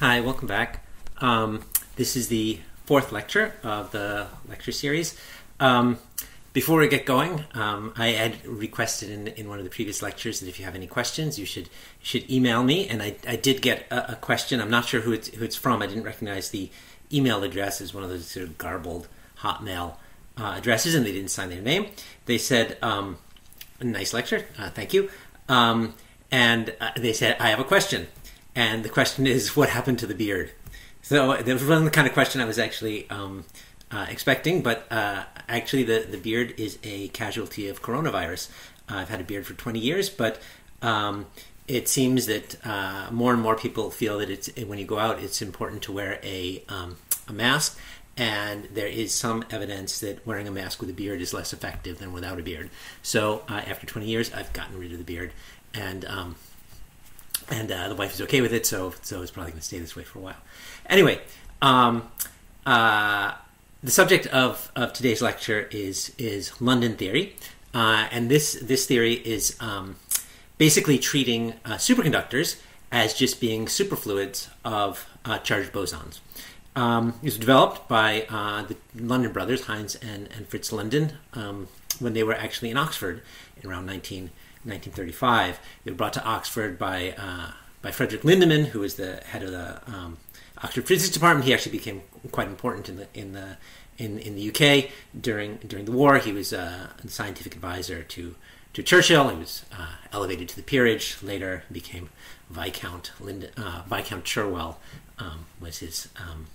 Hi, welcome back. Um, this is the fourth lecture of the lecture series. Um, before we get going, um, I had requested in, in one of the previous lectures that if you have any questions, you should should email me. And I, I did get a, a question. I'm not sure who it's, who it's from. I didn't recognize the email address as one of those sort of garbled Hotmail uh, addresses, and they didn't sign their name. They said, um, "Nice lecture, uh, thank you." Um, and uh, they said, "I have a question." And the question is, what happened to the beard? So that wasn't the kind of question I was actually um, uh, expecting, but uh, actually, the, the beard is a casualty of coronavirus. Uh, I've had a beard for 20 years, but um, it seems that uh, more and more people feel that it's when you go out, it's important to wear a, um, a mask. And there is some evidence that wearing a mask with a beard is less effective than without a beard. So uh, after 20 years, I've gotten rid of the beard. And um, and uh, the wife is okay with it, so so it's probably going to stay this way for a while. Anyway, um, uh, the subject of, of today's lecture is is London theory, uh, and this this theory is um, basically treating uh, superconductors as just being superfluids of uh, charged bosons. Um, it was developed by uh, the London brothers, Heinz and, and Fritz London, um, when they were actually in Oxford in around 19. 1935. They were brought to Oxford by uh, by Frederick Lindemann, who was the head of the um, Oxford Physics Department. He actually became quite important in the in the in, in the UK during during the war. He was uh, a scientific advisor to to Churchill. He was uh, elevated to the peerage. Later became Viscount Lind- uh, Viscount Cherwell um, was his um,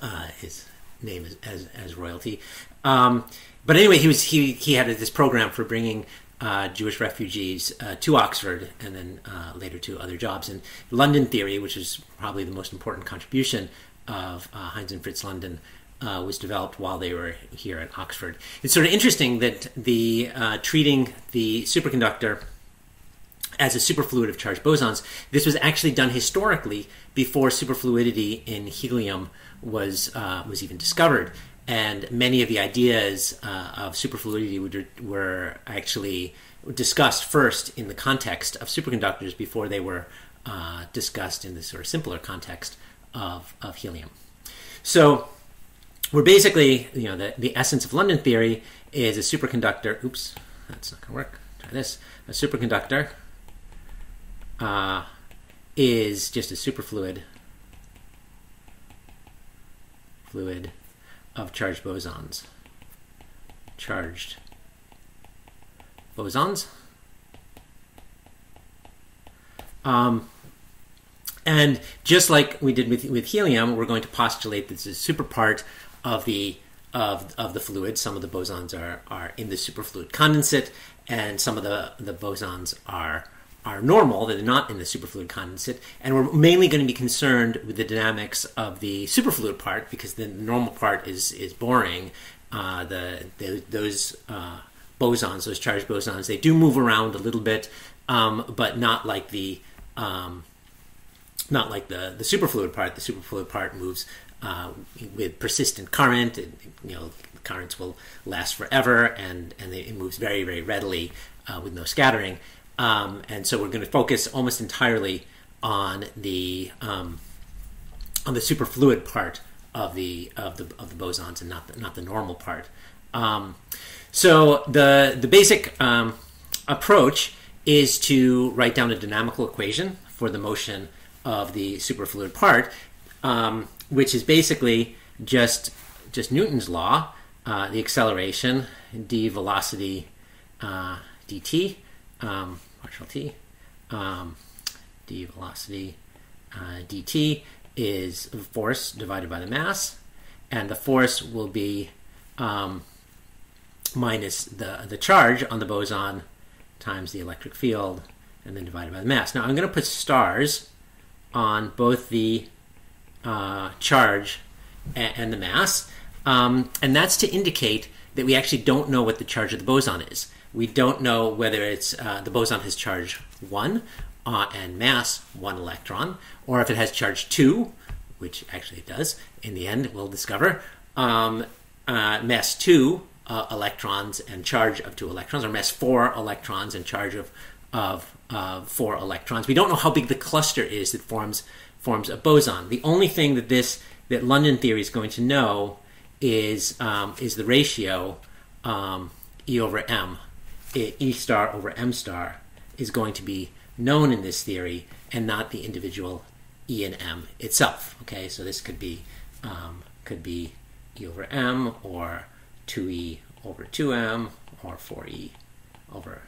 uh, his name as as, as royalty. Um, but anyway, he was he he had this program for bringing uh, Jewish refugees uh, to Oxford and then uh, later to other jobs. And London theory, which is probably the most important contribution of uh, Heinz and Fritz London, uh, was developed while they were here at Oxford. It's sort of interesting that the treating the superconductor as a superfluid of charged bosons, this was actually done historically before superfluidity in helium was was even discovered and many of the ideas uh, of superfluidity were, were, actually discussed first in the context of superconductors before they were uh, discussed in the sort of simpler context of, of helium. So we're basically, you know, the, the essence of London theory is a superconductor. Oops, that's not going to work. Try this. A superconductor uh, is just a superfluid fluid of charged bosons. Charged bosons. Um, and just like we did with, with helium, we're going to postulate this is a super part of the of, of the fluid. Some of the bosons are, are in the superfluid condensate, and some of the, the bosons are are normal, they're not in the superfluid condensate, and we're mainly going to be concerned with the dynamics of the superfluid part because the normal part is is boring. Uh, the, the, those uh, bosons, those charged bosons, they do move around a little bit, um, but not like the um, not like the the superfluid part. The superfluid part moves uh, with persistent current. And, you know, currents will last forever, and and it moves very very readily uh, with no scattering. Um, and so we're going to focus almost entirely on the um, on the superfluid part of the of the of the bosons and not the, not the normal part. Um, so the the basic um, approach is to write down a dynamical equation for the motion of the superfluid part, um, which is basically just just Newton's law, uh, the acceleration d velocity uh, dt. Partial t. Um, d velocity uh, dt is force divided by the mass, and the force will be um, minus the the charge on the boson times the electric field, and then divided by the mass. Now I'm going to put stars on both the uh, charge and, and, the mass, um, and that's to indicate that we actually don't know what the charge of the boson is. We don't know whether it's uh, the boson has charge one uh, and mass one electron, or if it has charge two, which actually it does. In the end, we'll discover um, uh, mass two uh, electrons and charge of two electrons, or mass four electrons and charge of of four electrons. We don't know how big the cluster is that forms forms a boson. The only thing that this that London theory is going to know is um, is the ratio um, E over M, E star over M star is going to be known in this theory and not the individual E and M itself. Okay, so this could be um, could be E over M or 2E over 2M or 4E over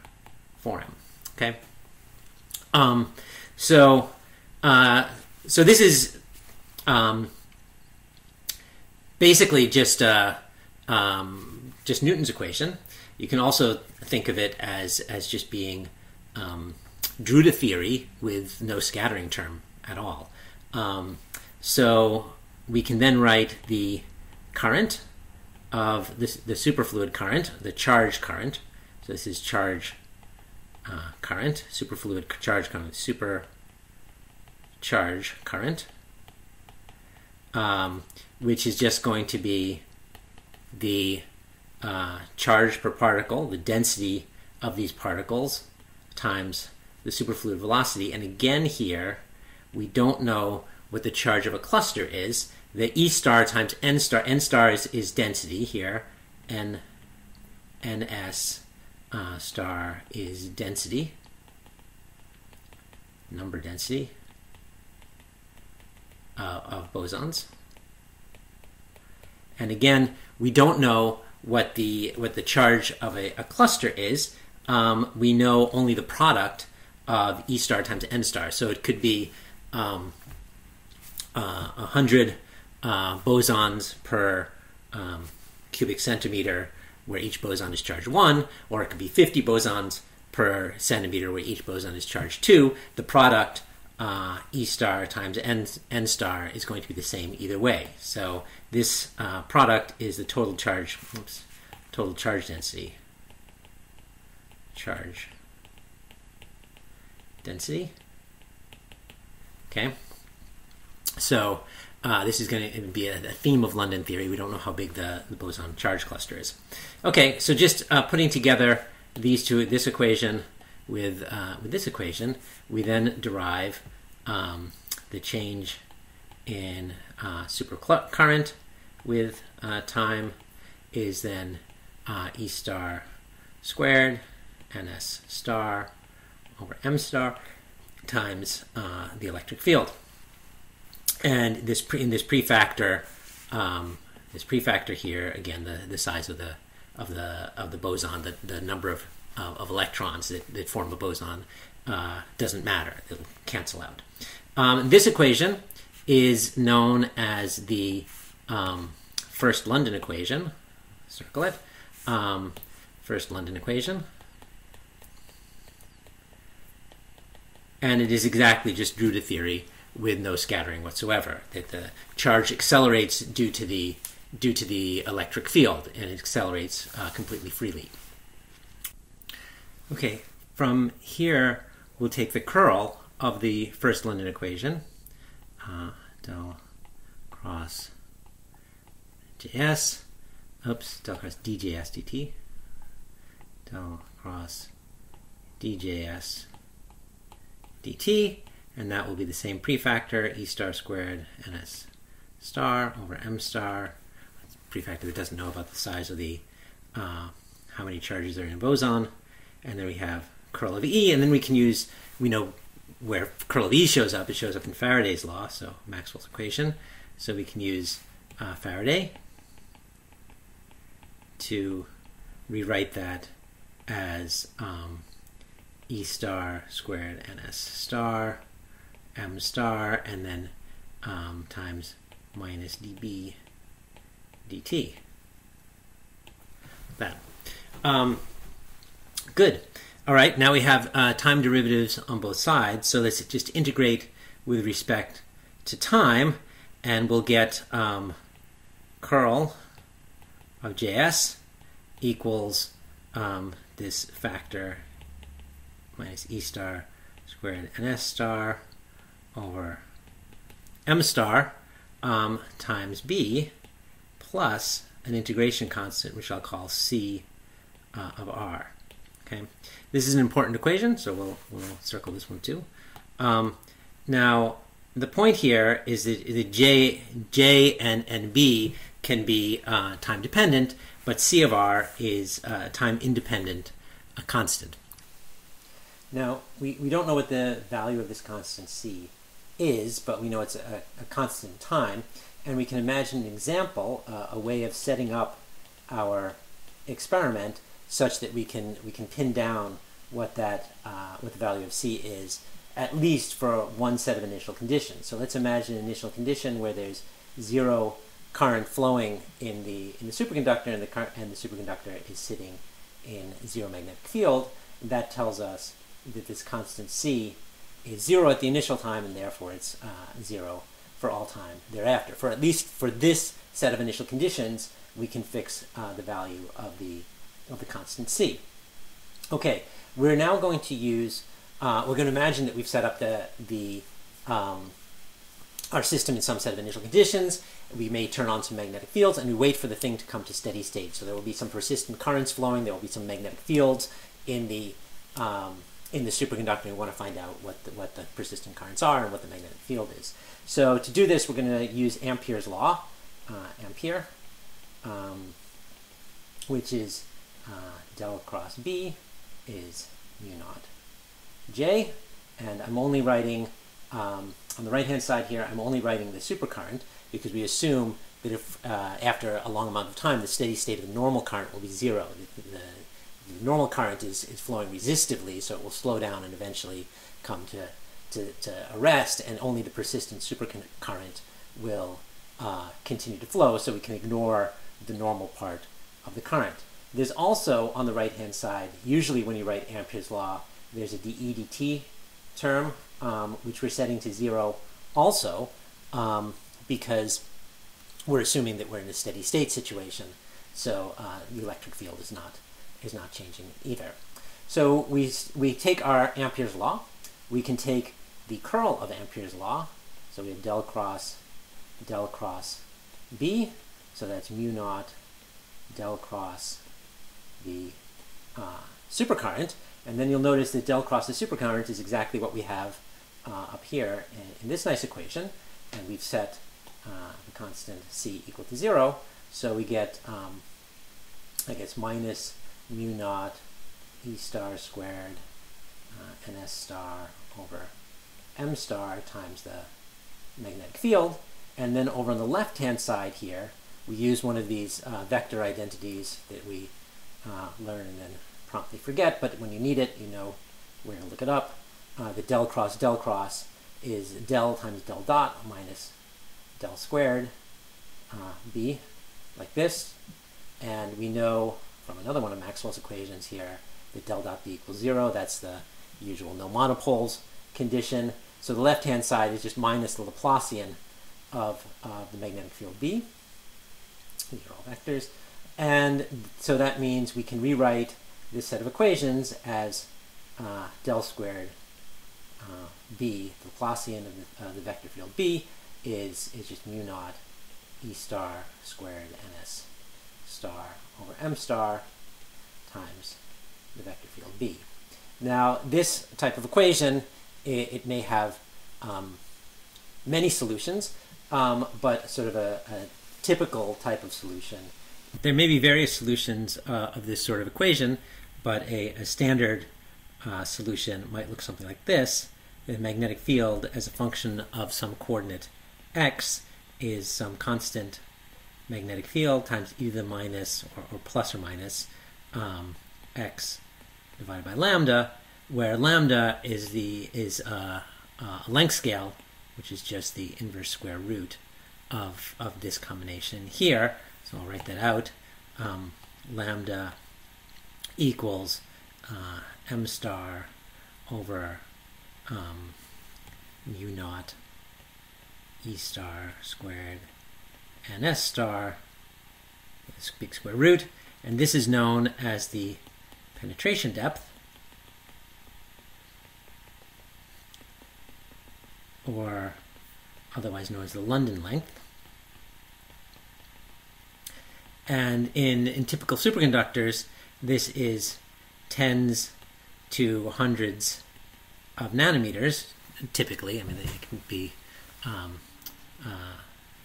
4M. Okay, um, so uh, so this is um, basically just uh, um, just Newton's equation. You can also think of it as as just being um, Drude theory with no scattering term at all. Um, so we can then write the current of this, the superfluid current, the charge current. So this is charge uh, current, superfluid charge current, super charge current, um, which is just going to be the uh, charge per particle, the density of these particles, times the superfluid velocity. And again, here, we don't know what the charge of a cluster is. The E star times N star, N star is, is density here, N, NS uh, star is density, number density uh, of bosons. And again, we don't know what the what the charge of a, a cluster is. Um, we know only the product of E star times N star. So it could be um, uh, 100 uh, bosons per um, cubic centimeter where each boson is charged 1, or it could be 50 bosons per centimeter where each boson is charged 2. The product uh, E star times N, N star is going to be the same either way. So this uh, product is the total charge, oops, total charge density. Charge density. Okay. So uh, this is going to be a, a, theme of London theory. We don't know how big the, the boson charge cluster is. Okay, so just uh, putting together these two, this equation with uh, with this equation, we then derive um, the change in uh, supercurrent with uh, time is then uh, E star squared ns star over m star times uh, the electric field. And this pre, in this prefactor, um, this prefactor here again, the, the size of the of the of the boson, the, the number of uh, of electrons that, that form a boson uh, doesn't matter; it'll cancel out. Um, this equation is known as the um, first London equation. Circle it. Um, first London equation. and it is exactly just Drude theory with no scattering whatsoever. That the charge accelerates due to the due to the electric field, and it accelerates uh, completely freely. Okay, from here we'll take the curl of the first London equation, uh, del cross js, oops, del cross djs dt, del cross djs dt, and that will be the same prefactor, e star squared ns star over m star. Prefactor that doesn't know about the size of the, uh, how many charges are in a boson. And then we have curl of E, and then we can use, we know where curl of E shows up. It shows up in Faraday's law, so Maxwell's equation. So we can use uh, Faraday to rewrite that as um, E star squared ns star m star and then um, times minus db dt. That. Um, good. All right, now we have uh, time derivatives on both sides. So let's just integrate with respect to time, and we'll get um, curl of js equals um, this factor minus E star squared ns star over m star um, times b plus an integration constant, which I'll call c uh, of r. Okay, this is an important equation, so we'll, we'll circle this one too. Um, now, The point here is that the J, J and, and B can be uh, time dependent, but C of R is uh, time independent, a constant. Now, we, we don't know what the value of this constant C is, but we know it's a, a constant time, and we can imagine an example, uh, a way of setting up our experiment such that we can we can pin down what that uh, what the value of C is at least for one set of initial conditions. So let's imagine an initial condition where there's zero current flowing in the in the superconductor and the car- and the superconductor is sitting in zero magnetic field. That tells us that this constant C is zero at the initial time and therefore it's uh, zero for all time thereafter. For at least for this set of initial conditions, we can fix uh, the value of the of the constant C. Okay, we're now going to use uh, we're going to imagine that we've set up the, the um, our system in some set of initial conditions. We may turn on some magnetic fields and we wait for the thing to come to steady state. So there will be some persistent currents flowing. There will be some magnetic fields in the um, in the superconductor. We want to find out what the, what the persistent currents are and what the magnetic field is. So to do this, we're going to use Ampere's law, uh, Ampere, um, which is uh, del cross B is mu naught J, and I'm only writing, um, on the right-hand side here, I'm only writing the supercurrent because we assume that if uh, after a long amount of time, the steady state of the normal current will be zero. The, the, the, normal current is, is flowing resistively, so it will slow down and eventually come to, to, to a rest, and only the persistent supercurrent will uh, continue to flow, so we can ignore the normal part of the current. There's also, on the right-hand side, usually when you write Ampere's law, there's a dEdt term, um, which we're setting to zero also, um, because we're assuming that we're in a steady state situation. So uh, the electric field is not is not changing either. So we we take our Ampere's law. We can take the curl of Ampere's law. So we have del cross del cross B. So that's mu naught del cross the uh, supercurrent. And then you'll notice that del cross the supercurrent is exactly what we have uh, up here in, in, this nice equation. And we've set uh, the constant c equal to 0. So we get, um, I guess, minus mu naught E star squared uh, ns star over m star times the magnetic field. And then over on the left-hand side here, we use one of these uh, vector identities that we uh, learn and then promptly forget, but when you need it, you know where to look it up. Uh, the del cross del cross is del times del dot minus del squared uh, b, like this. And we know from another one of Maxwell's equations here that del dot b equals zero. That's the usual no monopoles condition. So the left-hand side is just minus the Laplacian of uh, the magnetic field B. These are all vectors. And so that means we can rewrite this set of equations as uh, del squared uh, b, the Laplacian of the, uh, the, vector field b, is, is just mu naught e star squared ns star over m star times the vector field b. Now, this type of equation, it, it may have um, many solutions, um, but sort of a, a, typical type of solution. There may be various solutions uh, of this sort of equation, but a, a standard uh, solution might look something like this. The magnetic field as a function of some coordinate x is some constant magnetic field times either minus or, or plus or minus um, x divided by lambda, where lambda is the is a, a, length scale, which is just the inverse square root of of this combination here. So I'll write that out. Um, lambda equals uh, m star over um, mu naught e star squared and s star this big square root and this is known as the penetration depth or otherwise known as the London length and in, in typical superconductors this is tens to hundreds of nanometers, typically. I mean, it can be um, uh,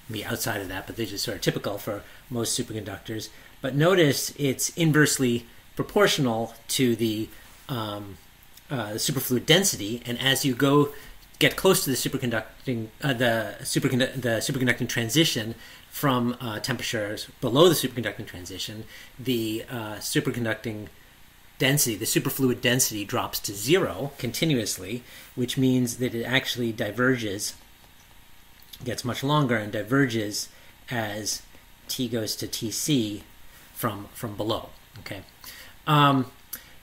be outside of that, but this is sort of typical for most superconductors. But notice it's inversely proportional to the, um, uh, superfluid density, and as you go get close to the superconducting uh, the supercondu- the superconducting transition from uh, temperatures below the superconducting transition, the uh, superconducting density, the superfluid density drops to zero continuously, which means that it actually diverges, gets much longer and diverges as T goes to Tc from from below. Okay. Um,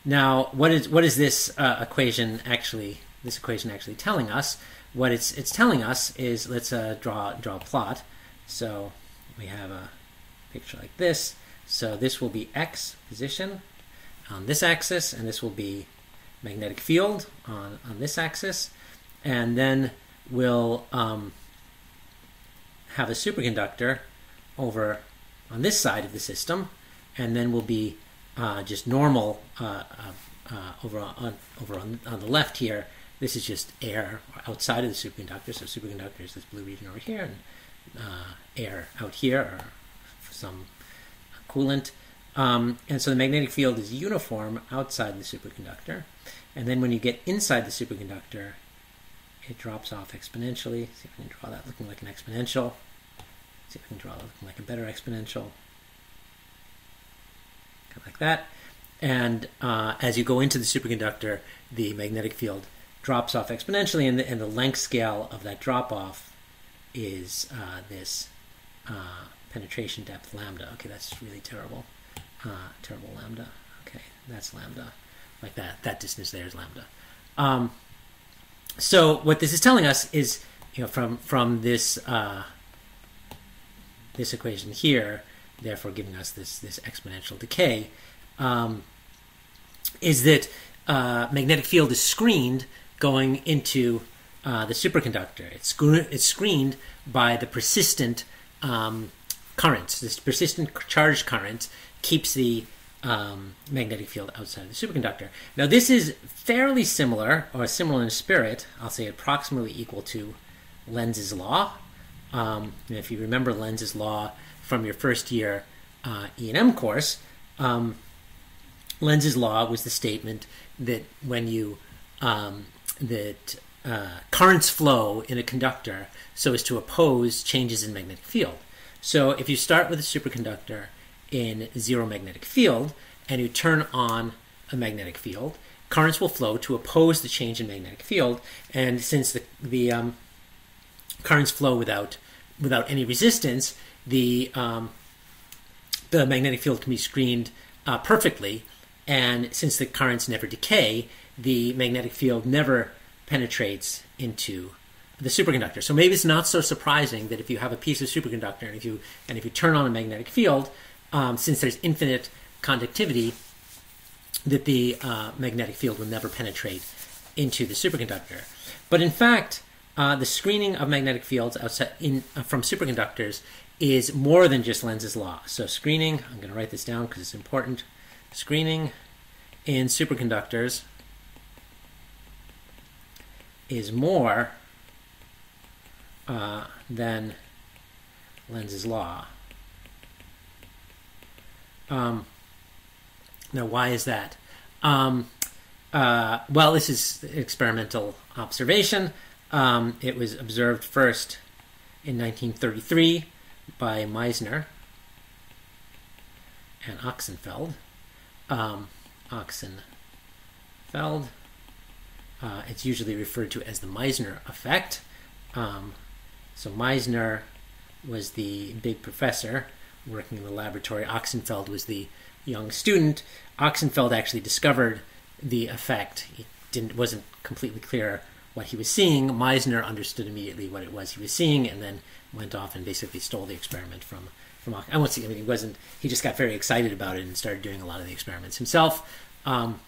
now, what is what is this uh, equation actually? This equation actually telling us what it's it's telling us is let's uh, draw draw a plot. So we have a picture like this. So this will be x position on this axis, and this will be magnetic field on, on this axis. And then we'll um, have a superconductor over on this side of the system, and then we'll be uh, just normal uh, uh, uh, over on over on, on the left here. This is just air outside of the superconductor. So superconductor is this blue region over here, and uh, air out here, or some coolant. Um, and so the magnetic field is uniform outside the superconductor. And then when you get inside the superconductor, it drops off exponentially. See if I can draw that looking like an exponential. See if I can draw looking like a better exponential. Kind of like that. And uh, as you go into the superconductor, the magnetic field drops off exponentially, and the, and the length scale of that drop off is uh, this uh, penetration depth lambda. Okay, that's really terrible. Uh, terrible lambda. Okay, that's lambda. Like that. That distance there is lambda. Um, so what this is telling us is, you know, from from this uh, this equation here, therefore giving us this this exponential decay, um, is that uh, magnetic field is screened going into uh, the superconductor. It's, sc- it's screened by the persistent um, currents, this persistent charge current keeps the um, magnetic field outside of the superconductor. Now, this is fairly similar, or similar in spirit, I'll say approximately equal to Lenz's law. Um, if you remember Lenz's law from your first year uh, E&M course, um, Lenz's law was the statement that when you um, that uh, currents flow in a conductor so as to oppose changes in magnetic field. So if you start with a superconductor in zero magnetic field and you turn on a magnetic field, currents will flow to oppose the change in magnetic field. And since the, the um, currents flow without without any resistance, the um, the magnetic field can be screened uh, perfectly. And since the currents never decay, the magnetic field never penetrates into the superconductor. So maybe it's not so surprising that if you have a piece of superconductor and if you and if you turn on a magnetic field, um, since there's infinite conductivity, that the uh, magnetic field will never penetrate into the superconductor. But in fact, uh, the screening of magnetic fields outside in, uh, from superconductors is more than just Lenz's law. So screening, I'm going to write this down because it's important. Screening in superconductors is more uh, than Lenz's law. Um, now, why is that? Um, uh, well, this is experimental observation. Um, it was observed first in 1933 by Meissner and Ochsenfeld. Um, Ochsenfeld. Uh, it's usually referred to as the Meissner effect. Um, so Meissner was the big professor working in the laboratory. Ochsenfeld was the young student. Ochsenfeld actually discovered the effect. It didn't wasn't completely clear what he was seeing. Meissner understood immediately what it was he was seeing, and then went off and basically stole the experiment from from. I won't say. I mean, he wasn't. He just got very excited about it and started doing a lot of the experiments himself. Um,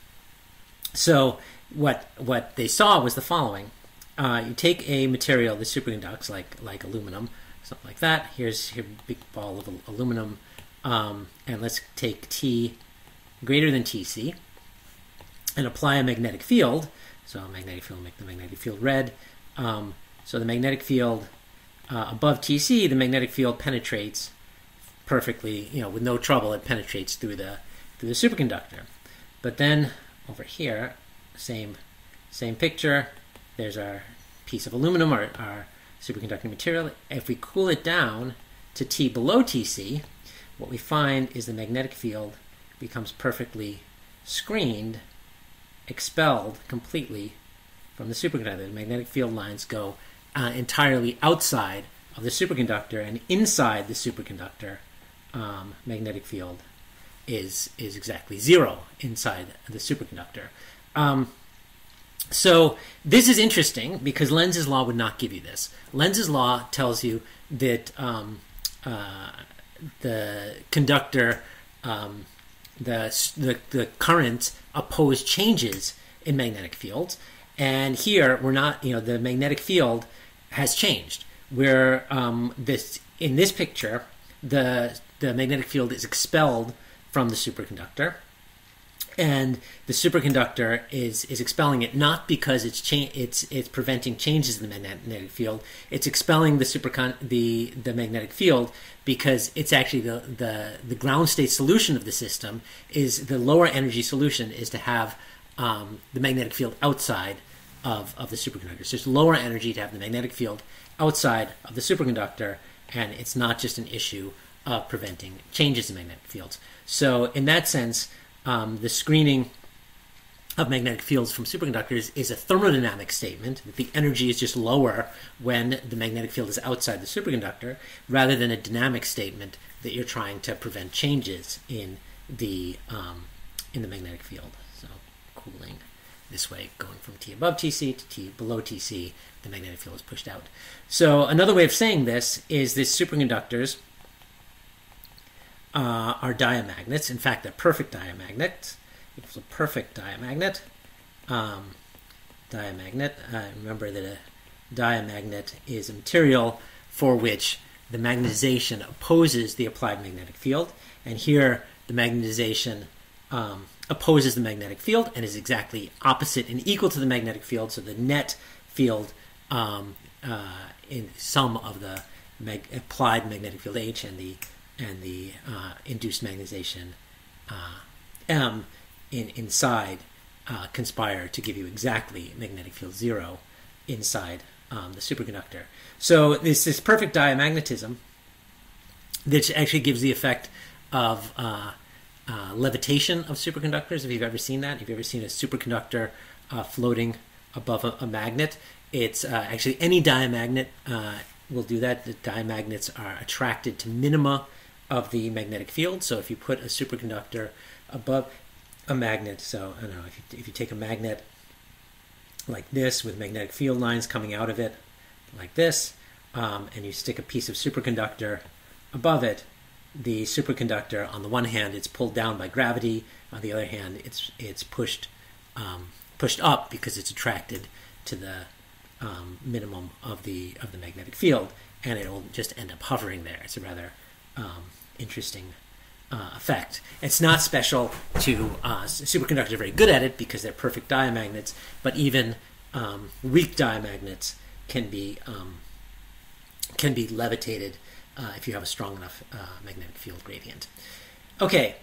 so what what they saw was the following: uh, you take a material that superconducts, like like aluminum, something like that. Here's here a big ball of aluminum, um, and let's take T greater than Tc and apply a magnetic field. So magnetic field make the magnetic field red. Um, so the magnetic field uh, above TC, the magnetic field penetrates perfectly, you know, with no trouble. It penetrates through the through the superconductor. But then over here, same same picture. There's our piece of aluminum, our, our superconducting material. If we cool it down to T below TC, what we find is the magnetic field becomes perfectly screened, expelled completely from the superconductor. The magnetic field lines go uh, entirely outside of the superconductor, and inside the superconductor, um, magnetic field is is exactly zero inside the superconductor. Um, so this is interesting because Lenz's law would not give you this. Lenz's law tells you that um, uh, the conductor, um, the, the the current oppose changes in magnetic fields, and here we're not. You know, the magnetic field has changed. Where um, this in this picture, the the magnetic field is expelled from the superconductor and the superconductor is is expelling it not because it's cha- it's it's preventing changes in the magnetic field. It's expelling the supercon the the magnetic field because it's actually the the the ground state solution of the system is the lower energy solution is to have um, the magnetic field outside of of the superconductor. So it's lower energy to have the magnetic field outside of the superconductor, and it's not just an issue of preventing changes in magnetic fields. So in that sense um, the screening of magnetic fields from superconductors is a thermodynamic statement that the energy is just lower when the magnetic field is outside the superconductor rather than a dynamic statement that you're trying to prevent changes in the um, in the magnetic field. So cooling this way going from T above TC to T below TC the magnetic field is pushed out. So another way of saying this is that superconductors uh, are diamagnets. In fact, they're perfect diamagnets. It's a perfect diamagnet. Um, diamagnet. Uh, remember that a diamagnet is a material for which the magnetization opposes the applied magnetic field, and here the magnetization um, opposes the magnetic field and is exactly opposite and equal to the magnetic field. So the net field um, uh, in sum of the mag- applied magnetic field H and the and the uh, induced magnetization uh, M in, inside uh, conspire to give you exactly magnetic field zero inside um, the superconductor. So this this perfect diamagnetism that actually gives the effect of uh, uh, levitation of superconductors. If you've ever seen that, if you've ever seen a superconductor uh, floating above a, a, magnet, it's actually any diamagnet will do that. The diamagnets are attracted to minima of the magnetic field. So if you put a superconductor above a magnet, so I don't know, if you, if you take a magnet like this with magnetic field lines coming out of it like this, um, and you stick a piece of superconductor above it, the superconductor, on the one hand, it's pulled down by gravity. On the other hand, it's it's pushed um, pushed up because it's attracted to the um, minimum of the of the magnetic field, and it'll just end up hovering there. It's a rather um, interesting uh, effect. It's not special to uh, superconductors are very good at it because they're perfect diamagnets, but even um, weak diamagnets can be um, can be levitated uh, if you have a strong enough uh, magnetic field gradient. Okay,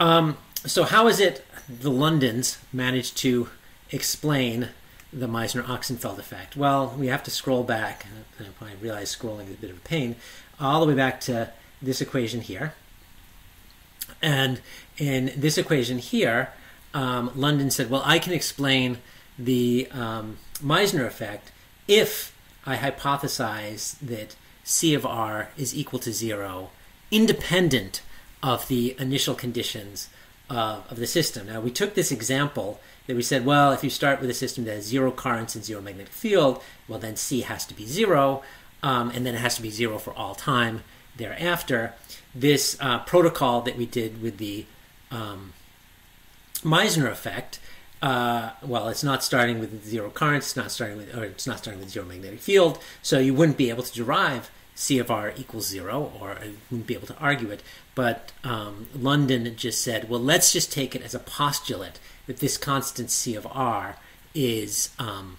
um, so how is it the Londons managed to explain the Meissner-Ochsenfeld effect? Well, we have to scroll back. I realize scrolling is a bit of a pain. All the way back to this equation here. And in this equation here, um, London said, well, I can explain the um, Meissner effect if I hypothesize that C of R is equal to zero, independent of the initial conditions of, of the system. Now, we took this example that we said, well, if you start with a system that has zero currents and zero magnetic field, well, then C has to be zero, um, and then it has to be zero for all time thereafter, this uh, protocol that we did with the um, Meissner effect, uh, well, it's not starting with zero current, it's not starting with, or it's not starting with zero magnetic field, so you wouldn't be able to derive C of R equals zero, or you wouldn't be able to argue it. But um, London just said, well, let's just take it as a postulate that this constant C of R is um,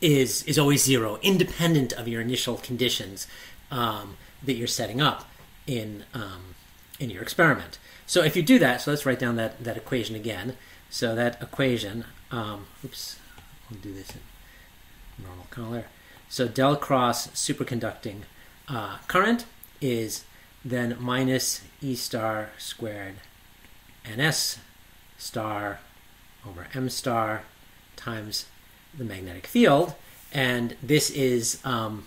is is always zero, independent of your initial conditions um, that you're setting up in um, in your experiment. So if you do that, so let's write down that that equation again. So that equation, um, oops, we'll do this in normal color. So del cross superconducting uh, current is then minus E star squared ns star over m star times the magnetic field. And this is um,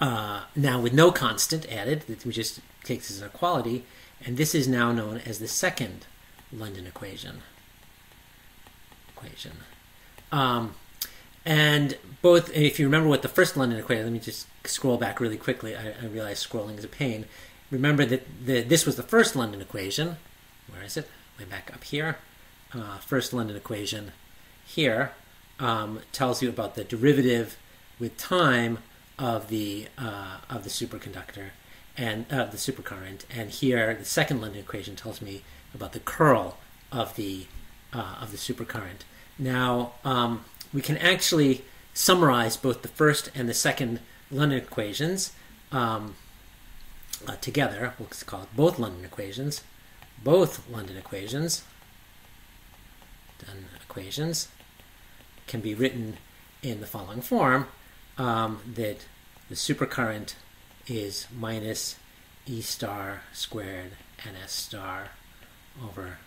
uh, now with no constant added, we just take this as a quality, and this is now known as the second London equation. Equation. Um, and both, if you remember what the first London equation, let me just scroll back really quickly. I, I realize scrolling is a pain. Remember that the, this was the first London equation. Where is it? Way back up here. Uh, first London equation here um, tells you about the derivative with time of the uh, of the superconductor and uh, the supercurrent. And here, the second London equation tells me about the curl of the uh, of the supercurrent. Now, um, we can actually summarize both the first and the second London equations um, uh, together. We'll call it both London equations. Both London equations. Done equations can be written in the following form um, that the supercurrent is minus E star squared ns star over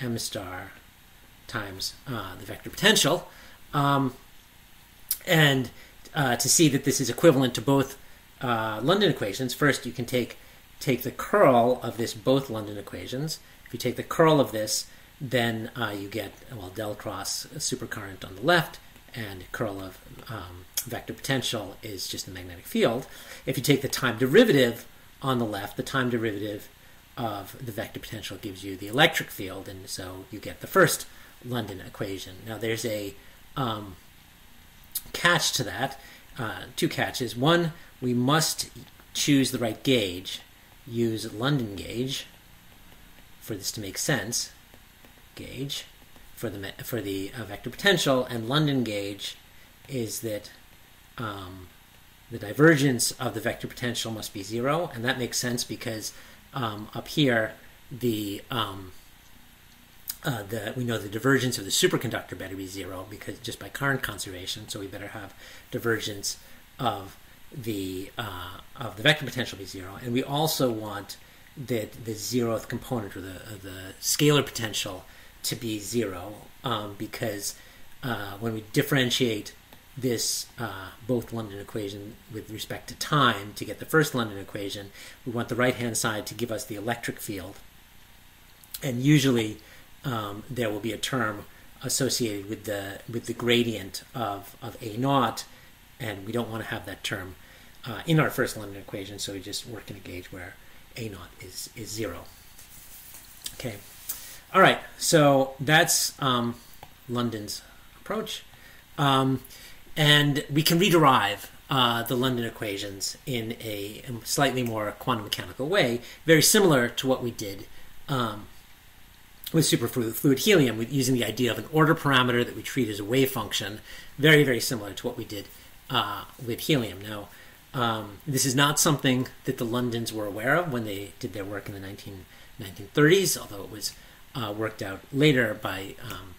m star times uh, the vector potential. Um, and uh, to see that this is equivalent to both uh, London equations, first you can take take the curl of this both London equations. If you take the curl of this, then uh, you get well del cross supercurrent on the left, and curl of um, vector potential is just the magnetic field. If you take the time derivative on the left, the time derivative of the vector potential gives you the electric field, and so you get the first London equation. Now there's a um, catch to that, uh, two catches. One, we must choose the right gauge, use London gauge for this to make sense. Gauge for the for the uh, vector potential, and London gauge is that um, the divergence of the vector potential must be zero, and that makes sense because um, up here the um, uh, the we know the divergence of the superconductor better be zero because just by current conservation, so we better have divergence of the uh, of the vector potential be zero, and we also want that the zeroth component or the the scalar potential to be zero um, because uh, when we differentiate this uh, both London equation with respect to time to get the first London equation, we want the right hand side to give us the electric field, and usually um, there will be a term associated with the with the gradient of of a naught, and we don't want to have that term uh, in our first London equation. So we just work in a gauge where a naught is is zero. Okay, all right. So that's um, London's approach, um, and we can rederive uh, the London equations in a, slightly more quantum mechanical way, very similar to what we did um, with superfluid helium, with using the idea of an order parameter that we treat as a wave function, very, very similar to what we did uh, with helium. Now, um, this is not something that the Londons were aware of when they did their work in the 19, 1930s, although it was uh, worked out later by um,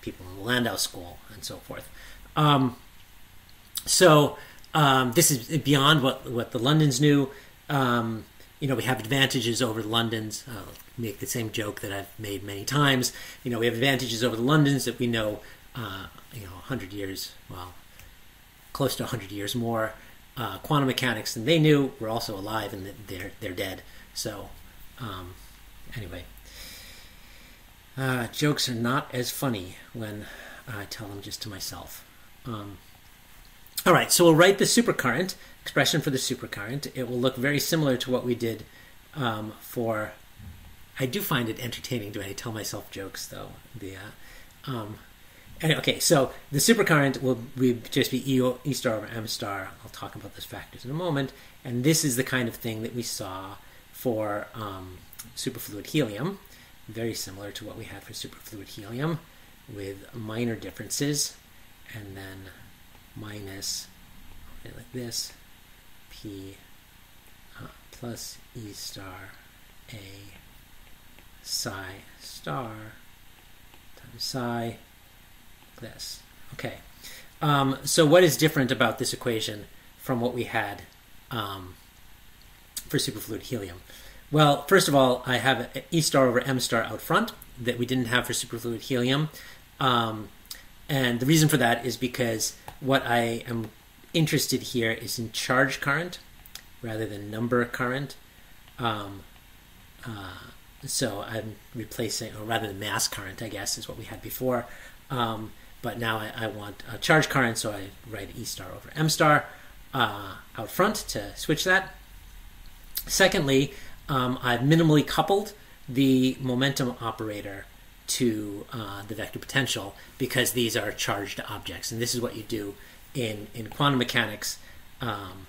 people in the Landau School and so forth. Um, so um, this is beyond what, what the Londons knew. Um, you know, we have advantages over the Londons. I'll make the same joke that I've made many times. You know, we have advantages over the Londons that we know, uh, you know, 100 years, well, close to 100 years more uh, quantum mechanics than they knew. We're also alive and they're, they're dead. So, um, anyway, uh, jokes are not as funny when I tell them just to myself. Um, all right, so we'll write the supercurrent expression for the supercurrent. It will look very similar to what we did um, for. I do find it entertaining to tell myself jokes, though. The uh, um, okay, so the supercurrent will be just be e, e star over m star. I'll talk about those factors in a moment. And this is the kind of thing that we saw for um, superfluid helium, very similar to what we had for superfluid helium, with minor differences. And then minus like this p uh, plus e star a psi star times psi like this. Okay. Um, so what is different about this equation from what we had um, for superfluid helium? Well, first of all, I have E star over M star out front that we didn't have for superfluid helium. Um, and the reason for that is because what I am interested here is in charge current rather than number current. Um, uh, so I'm replacing, or rather than mass current, I guess, is what we had before. Um, but now I, I, want a charge current, so I write E star over M star uh, out front to switch that. Secondly, um, I've minimally coupled the momentum operator to uh, the vector potential because these are charged objects, and this is what you do in in quantum mechanics. Um,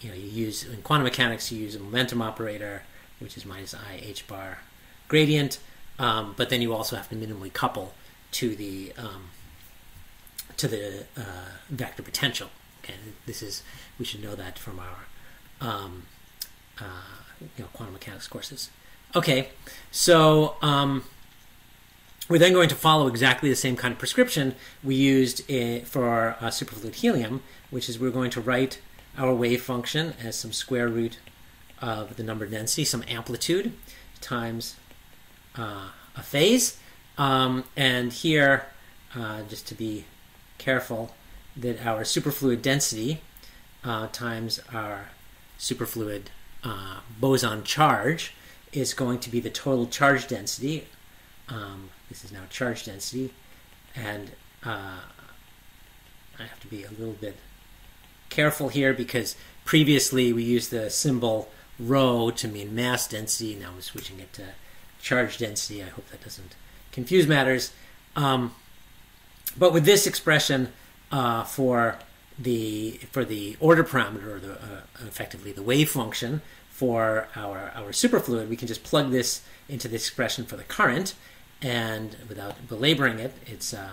you know, you use in quantum mechanics you use a momentum operator, which is minus i h bar gradient, um, but then you also have to minimally couple to the um, to the uh, vector potential. Okay, this is we should know that from our um, uh, you know quantum mechanics courses. Okay, so um, we're then going to follow exactly the same kind of prescription we used for our uh, superfluid helium, which is we're going to write our wave function as some square root of the number density, some amplitude times uh, a phase. Um, and here, uh, just to be careful, that our superfluid density uh, times our superfluid uh, boson charge is going to be the total charge density. Um, this is now charge density, and uh, I have to be a little bit careful here because previously we used the symbol rho to mean mass density. Now we're switching it to charge density. I hope that doesn't confuse matters. Um, but with this expression uh, for the for the order parameter, or the, uh, effectively the wave function for our our superfluid, we can just plug this into the expression for the current, and without belaboring it, it's a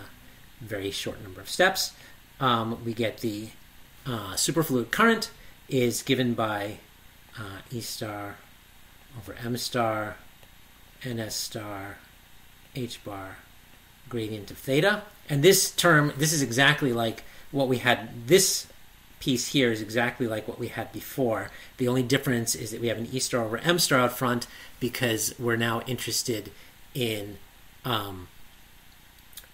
very short number of steps. Um, we get the uh, superfluid current is given by uh, E star over M star ns star h bar gradient of theta. And this term, this is exactly like what we had. This piece here is exactly like what we had before. The only difference is that we have an E star over M star out front because we're now interested in um,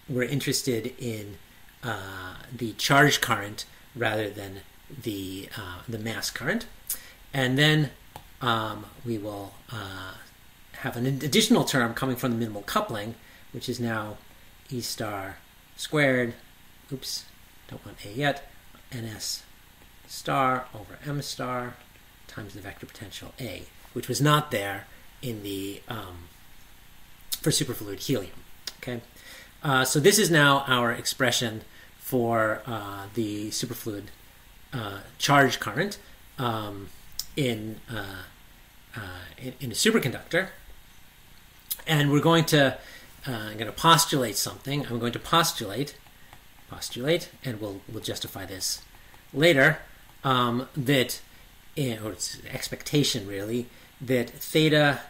we're interested in uh, the charge current rather than the uh, the mass current, and then um, we will uh, have an additional term coming from the minimal coupling, which is now E star squared, oops, don't want A yet, ns star over m star times the vector potential A, which was not there in the um, for superfluid helium. Okay, uh, so this is now our expression for uh, the superfluid uh, charge current um, in, uh, uh, in, in a superconductor and we're going to uh, I'm going to postulate something. I'm going to postulate postulate, and we'll we'll justify this later. Um, that eh, or it's expectation really that theta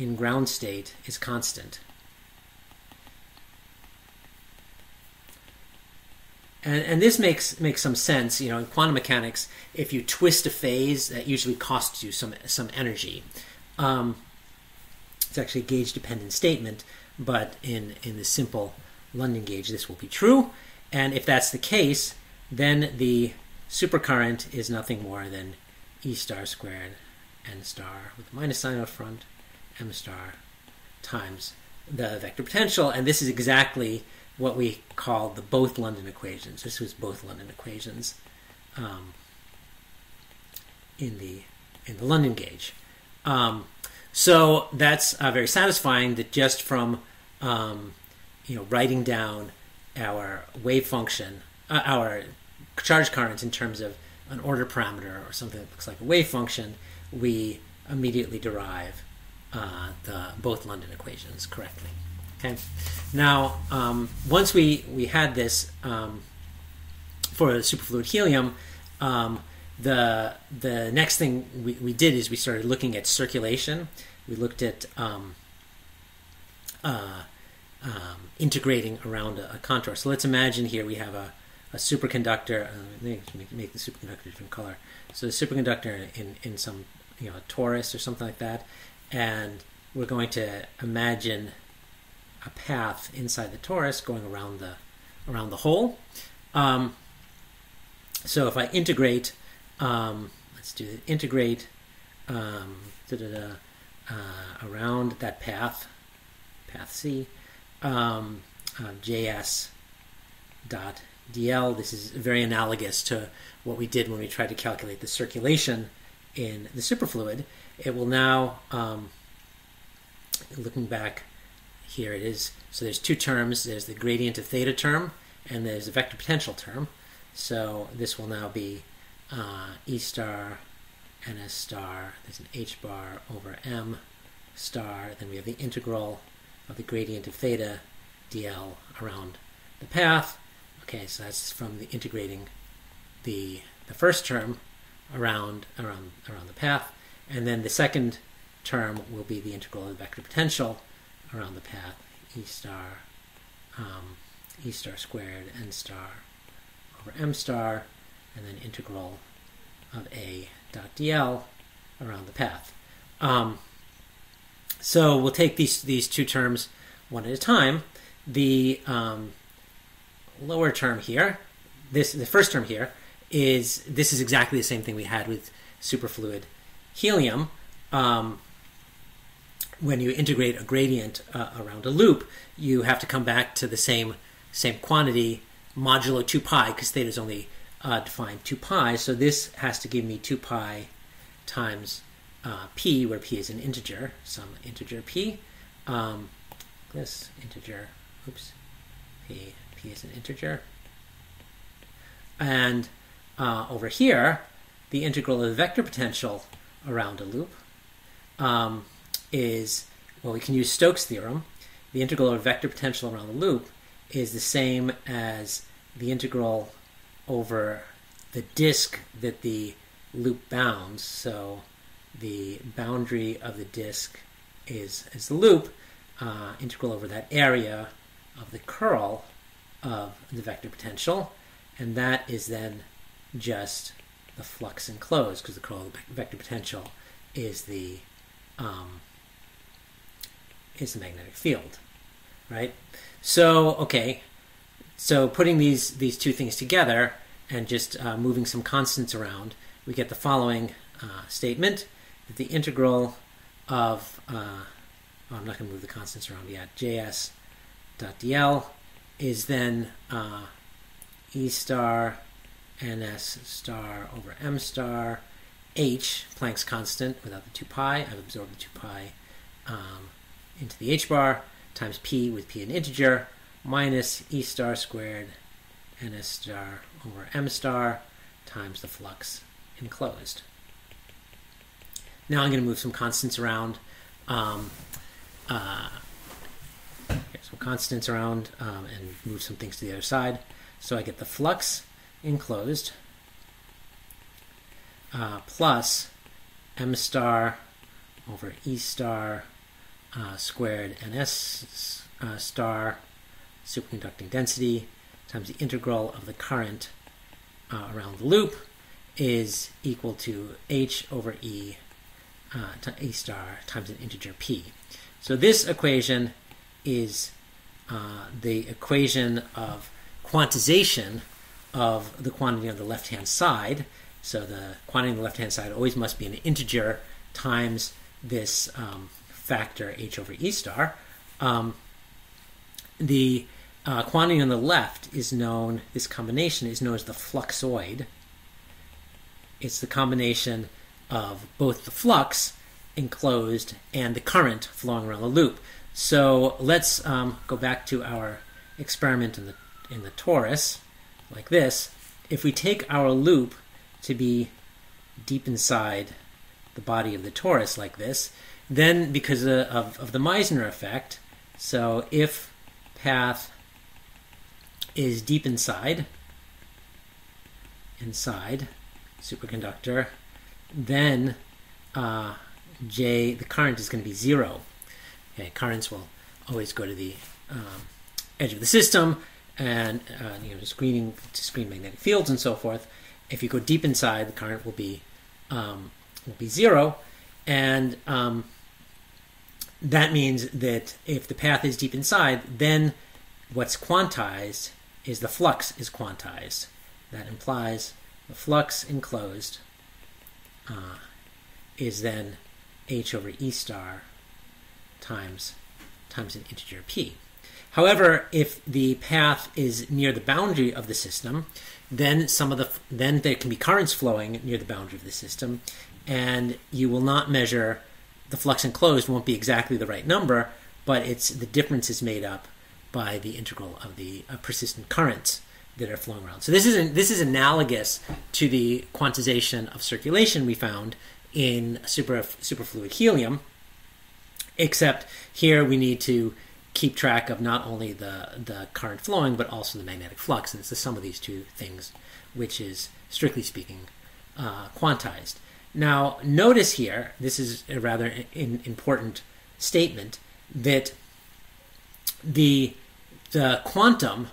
in ground state is constant. And, and this makes makes some sense. You know, in quantum mechanics, if you twist a phase, that usually costs you some some energy. Um, it's actually a gauge dependent statement, but in, in the simple London gauge, this will be true. And if that's the case, then the supercurrent is nothing more than E star squared n star with a minus sign out front, m star times the vector potential. And this is exactly what we call the both London equations. This was both London equations um, in the in the London gauge. Um, so that's uh, very satisfying that just from um, you know writing down our wave function, uh, our charge current in terms of an order parameter or something that looks like a wave function, we immediately derive uh, the both London equations correctly. Okay. Now, um, once we we had this um, for superfluid helium, um, the the next thing we, we did is we started looking at circulation. We looked at um, uh, um, integrating around a, a, contour. So let's imagine here we have a, a superconductor. Uh, make, make the superconductor a different color. So the superconductor in, in some you know torus or something like that, and we're going to imagine a path inside the torus going around the around the hole. Um, so if I integrate, um, let's do integrate um, uh, around that path, path C, um, uh, JS dot DL. This is very analogous to what we did when we tried to calculate the circulation in the superfluid. It will now, um, looking back, here it is. So there's two terms. There's the gradient of theta term, and there's the vector potential term. So this will now be uh, E star ns star. There's an h bar over m star. Then we have the integral of the gradient of theta dl around the path. Okay, so that's from the integrating the the first term around around around the path, and then the second term will be the integral of the vector potential around the path, e star um, e star squared n star over m star, and then integral of a dot dl around the path. Um, so we'll take these these two terms one at a time. The um, lower term here, this the first term here is this is exactly the same thing we had with superfluid helium. Um, when you integrate a gradient uh, around a loop, you have to come back to the same same quantity modulo 2 pi because theta is only uh, defined 2 pi. So this has to give me 2 pi times uh, p, where p is an integer, some integer p. Um, this integer, oops, p, p is an integer. And uh, over here, the integral of the vector potential around a loop um, is, well, we can use Stokes' theorem. The integral of vector potential around the loop is the same as the integral over the disk that the loop bounds. So the boundary of the disk is, is the loop, uh, integral over that area of the curl of the vector potential, and that is then just the flux enclosed because the curl of the vector potential is the um, is the magnetic field, right? So okay, so putting these these two things together and just uh, moving some constants around, we get the following uh, statement that the integral of uh, oh, I'm not going to move the constants around yet. Js dot dl is then uh, e star ns star over m star h Planck's constant without the 2 pi. I've absorbed the 2 pi um, into the h bar times p with p an integer minus e star squared ns star over m star times the flux enclosed. Now I'm going to move some constants around. Um, uh, some constants around um, and move some things to the other side. So I get the flux enclosed uh, plus m star over e star uh, squared ns uh, star superconducting density times the integral of the current uh, around the loop is equal to h over e uh, to e star times an integer p. So this equation is uh, the equation of quantization of the quantity on the left-hand side. So the quantity on the left-hand side always must be an integer times this um, factor h over e star. Um, the uh, quantity on the left is known, this combination is known as the fluxoid. It's the combination of both the flux enclosed and the current flowing around the loop. So let's um, go back to our experiment in the in the torus, like this. If we take our loop to be deep inside the body of the torus, like this, then because of, of, the Meissner effect, so if path is deep inside, inside superconductor, then uh, J, the current is going to be zero. Okay, currents will always go to the um, edge of the system and uh, you know screening to screen magnetic fields and so forth. If you go deep inside, the current will be um, will be zero, and um, that means that if the path is deep inside, then what's quantized is the flux is quantized. That implies the flux enclosed uh, is then h over e star times times an integer p. However, if the path is near the boundary of the system, then some of the then there can be currents flowing near the boundary of the system, and you will not measure the flux enclosed won't be exactly the right number, but it's the difference is made up by the integral of the uh, persistent currents that are flowing around. So this is this is analogous to the quantization of circulation we found in super superfluid helium, except here we need to keep track of not only the the current flowing but also the magnetic flux, and it's the sum of these two things which is strictly speaking uh, quantized. Now, notice here, this is a rather in, important statement that the the quantum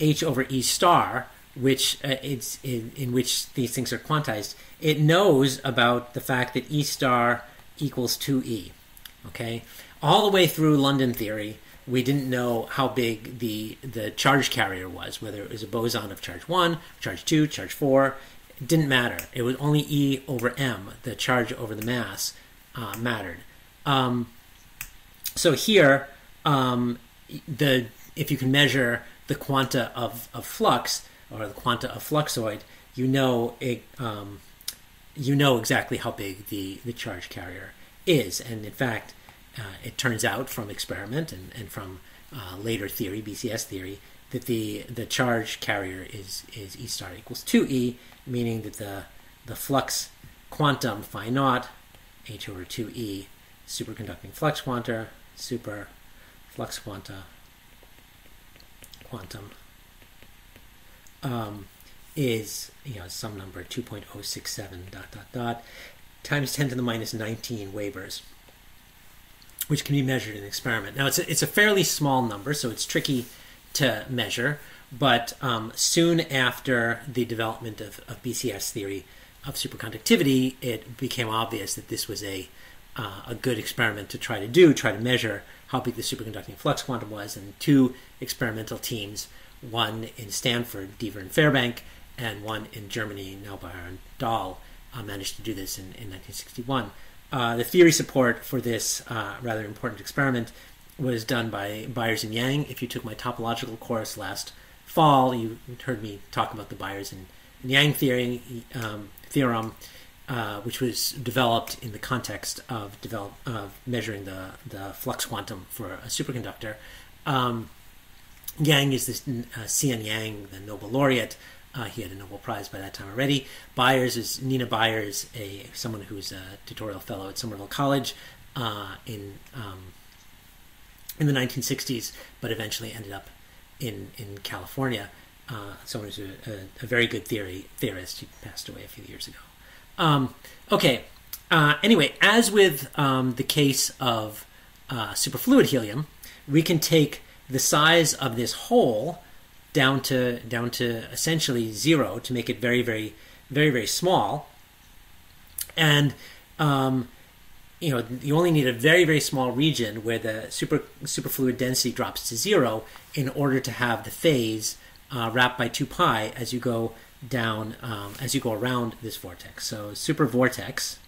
h over e star, which uh, it's in, in which these things are quantized, it knows about the fact that e star equals 2e. Okay, all the way through London theory, we didn't know how big the the charge carrier was, whether it was a boson of charge one, charge two, charge four. It didn't matter. It was only E over m, the charge over the mass, uh, mattered. Um, so here, um, the if you can measure the quanta of, of flux or the quanta of fluxoid, you know it, um, you know exactly how big the, the charge carrier is. And in fact, uh, it turns out from experiment and, and from uh, later theory, BCS theory, that the, the charge carrier is, is E star equals 2E, meaning that the, the flux quantum phi naught, h over 2E, superconducting flux quanta, super flux quanta, quantum, um, is you know some number 2.067 dot dot dot times 10 to the minus 19 Webers, which can be measured in an experiment. Now it's a, it's a fairly small number, so it's tricky to measure. But um, soon after the development of, of BCS theory of superconductivity, it became obvious that this was a uh, a good experiment to try to do, try to measure how big the superconducting flux quantum was, and two experimental teams, one in Stanford, Deaver and Fairbank, and one in Germany, Neubauer and Doll, uh, managed to do this in, in 1961. Uh, the theory support for this uh, rather important experiment was done by Byers and Yang. If you took my topological course last fall, you heard me talk about the Byers and, Yang theory, um, theorem, uh, which was developed in the context of develop, of measuring the, the flux quantum for a superconductor. Um, Yang is this uh, C.N. Yang, the Nobel laureate. Uh, he had a Nobel Prize by that time already. Byers is Nina Byers, a someone who's a tutorial fellow at Somerville College uh, in um, in the 1960s, but eventually ended up in in California. Uh, someone who's a, a, a, very good theory theorist. He passed away a few years ago. Um, okay. Uh, anyway, as with um, the case of uh, superfluid helium, we can take the size of this hole down to down to essentially zero to make it very very very very small, and um, you know you only need a very very small region where the super superfluid density drops to zero in order to have the phase uh, wrapped by two pi as you go down um, as you go around this vortex. So super vortex,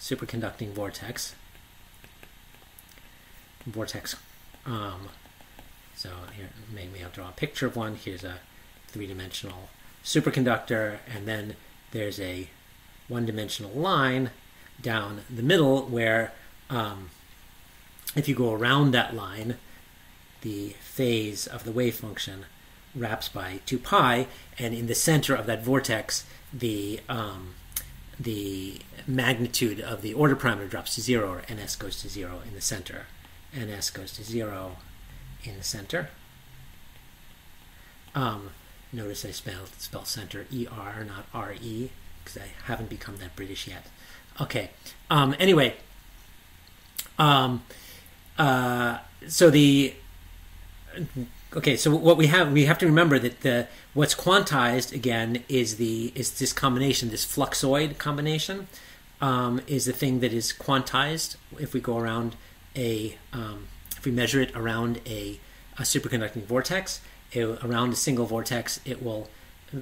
superconducting vortex, vortex. Um, so here, maybe I'll draw a picture of one. Here's a three-dimensional superconductor, and then there's a one-dimensional line down the middle where um, if you go around that line, the phase of the wave function wraps by 2 pi, and in the center of that vortex, the um, the magnitude of the order parameter drops to zero, or ns goes to zero in the center. ns goes to zero in the center. Um, Notice I spelled spell center E R, not R E, because I haven't become that British yet. Okay. Um, anyway, um, uh, so the okay, so what we have we have to remember that the what's quantized again is the is this combination, this fluxoid combination, um, is the thing that is quantized if we go around a um, if we measure it around a, a superconducting vortex. It, around a single vortex, it will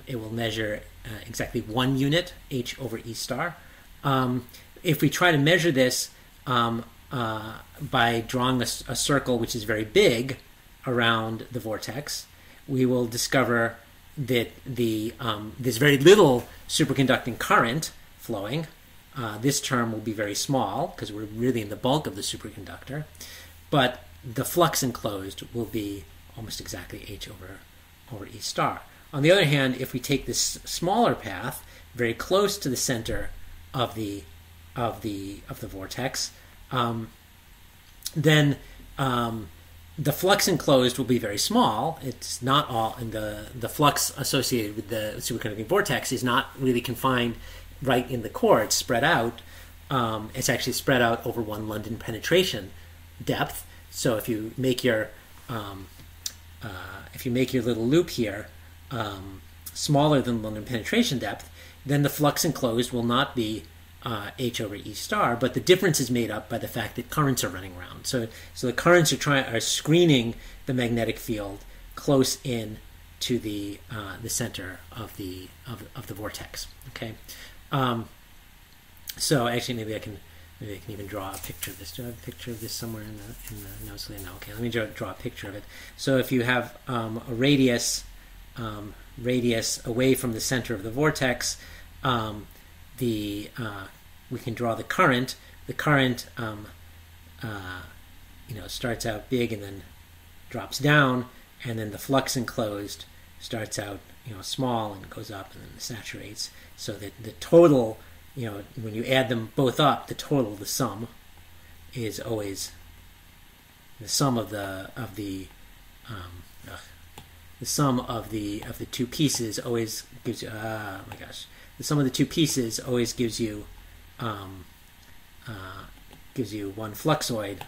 it will measure uh, exactly one unit h over e star. Um, if we try to measure this um, uh, by drawing a, a, circle which is very big around the vortex, we will discover that the um, there's very little superconducting current flowing. Uh, this term will be very small because we're really in the bulk of the superconductor, but the flux enclosed will be almost exactly h over over e star. On the other hand, if we take this smaller path very close to the center of the of the of the vortex, um, then um, the flux enclosed will be very small. It's not all, and the the flux associated with the superconducting vortex is not really confined right in the core. It's spread out. Um, it's actually spread out over one London penetration depth. So if you make your um, uh, if you make your little loop here um, smaller than the London penetration depth, then the flux enclosed will not be uh, H over E star, but the difference is made up by the fact that currents are running around. So, so the currents are trying are screening the magnetic field close in to the uh, the center of the of, of the vortex. Okay, um, so actually maybe I can maybe I can even draw a picture of this. Do I have a picture of this somewhere in the in the notes? No, okay. Let me draw, draw a picture of it. So if you have um, a radius um, radius away from the center of the vortex. Um, the uh, we can draw the current. The current, um, uh, you know, starts out big and then drops down, and then the flux enclosed starts out, you know, small and goes up and then saturates. So that the total, you know, when you add them both up, the total, the sum, is always the sum of the of the um, the sum of the of the two pieces always gives you. Ah, oh my gosh, the sum of the two pieces always gives you um, uh, gives you one fluxoid,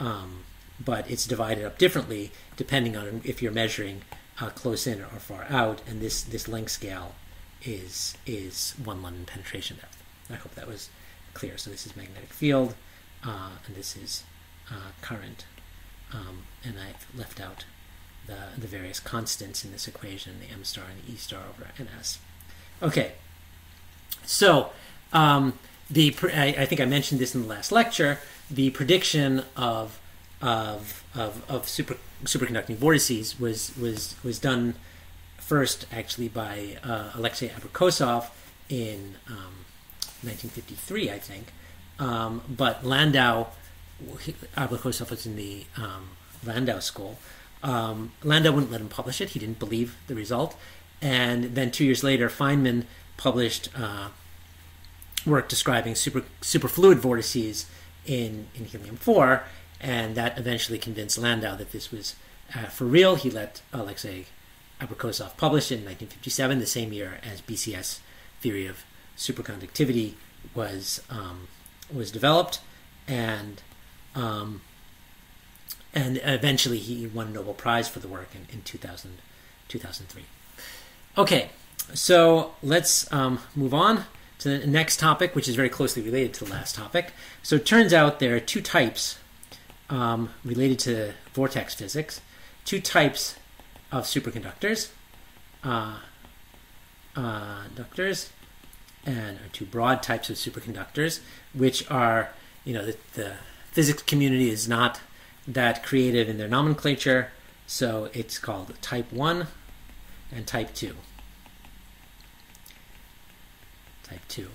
um, but it's divided up differently depending on if you're measuring uh, close in or far out, and this this length scale is is one London penetration depth. I hope that was clear. So this is magnetic field, uh, and this is uh, current, um, and I've left out the, the various constants in this equation, the m star and the e star over ns. Okay, so um, the I, I, think I mentioned this in the last lecture. The prediction of of of, of super superconducting vortices was was was done first actually by uh, Alexei Abrikosov in um, 1953, I think. Um, but Landau, Abrikosov was in the um, Landau school, um, Landau wouldn't let him publish it. He didn't believe the result. And then two years later, Feynman published uh, work describing super superfluid vortices in, in helium 4, and that eventually convinced Landau that this was uh, for real. He let Alexei Abrikosov published in 1957, the same year as BCS theory of superconductivity was um, was developed, and um, and eventually he won a Nobel Prize for the work in, in 2000, 2003. Okay, so let's um, move on to the next topic, which is very closely related to the last topic. So it turns out there are two types um, related to vortex physics, two types of superconductors, uh, uh, conductors, and are two broad types of superconductors, which are, you know, the, the physics community is not that creative in their nomenclature. So it's called type 1 and type 2. Type 2.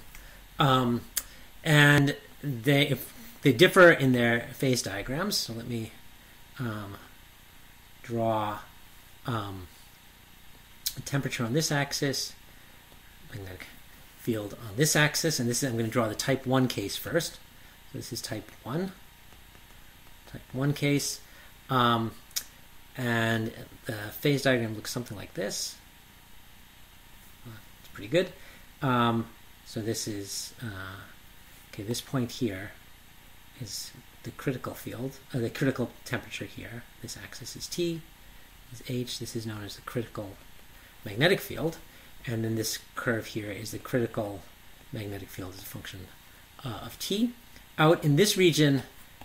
Um, and they, if they differ in their phase diagrams. So let me um, draw um, temperature on this axis, field on this axis, and this is, I'm going to draw the type 1 case first. So this is type 1 type 1 case. Um, and the phase diagram looks something like this. It's pretty good. Um, so this is uh, okay. This point here is the critical field, uh, the critical temperature here. This axis is T, is H. This is known as the critical magnetic field, and then this curve here is the critical magnetic field as a function uh, of T. Out in this region,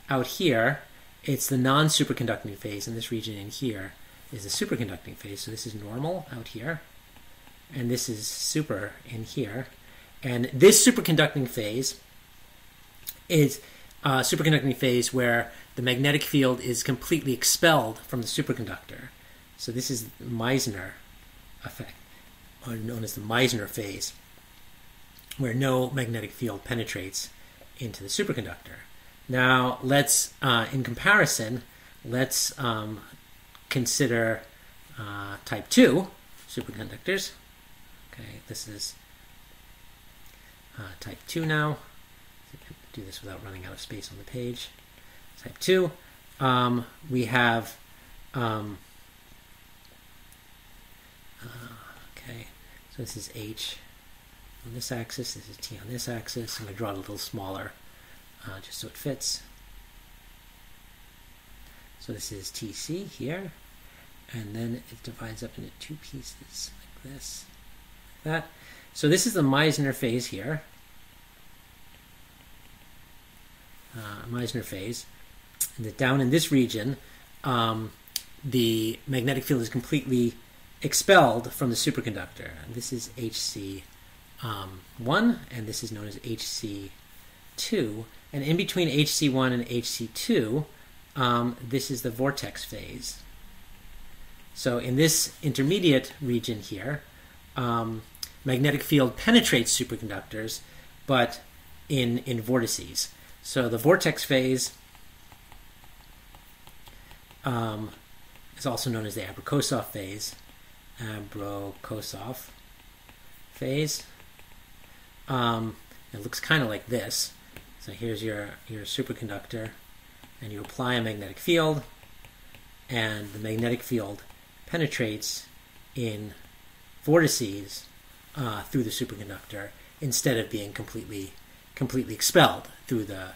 out here, it's the non-superconducting phase, and this region in here is the superconducting phase. So this is normal out here, and this is super in here. And this superconducting phase is a superconducting phase where the magnetic field is completely expelled from the superconductor. So this is Meissner effect, known as the Meissner phase, where no magnetic field penetrates into the superconductor. Now let's, uh, in comparison, let's um, consider uh, type 2 superconductors. Okay, this is uh, type 2 now. Do this without running out of space on the page. Type 2. Um, we have, um, okay, so this is H on this axis, this is T on this axis. I'm going to draw it a little smaller uh, just so it fits. So this is TC here, and then it divides up into two pieces like this, like that. So this is the Meissner phase here. Uh, Meissner phase. And that down in this region, um, the magnetic field is completely expelled from the superconductor. This is HC um, 1, and this is known as HC 2. And in between HC1 and HC2, um, this is the vortex phase. So in this intermediate region here, um, magnetic field penetrates superconductors, but in, in vortices. So the vortex phase um, is also known as the Abrikosov phase. Abrikosov phase. Um, it looks kind of like this. So here's your, your superconductor, and you apply a magnetic field, and the magnetic field penetrates in vortices uh, through the superconductor instead of being completely completely expelled through the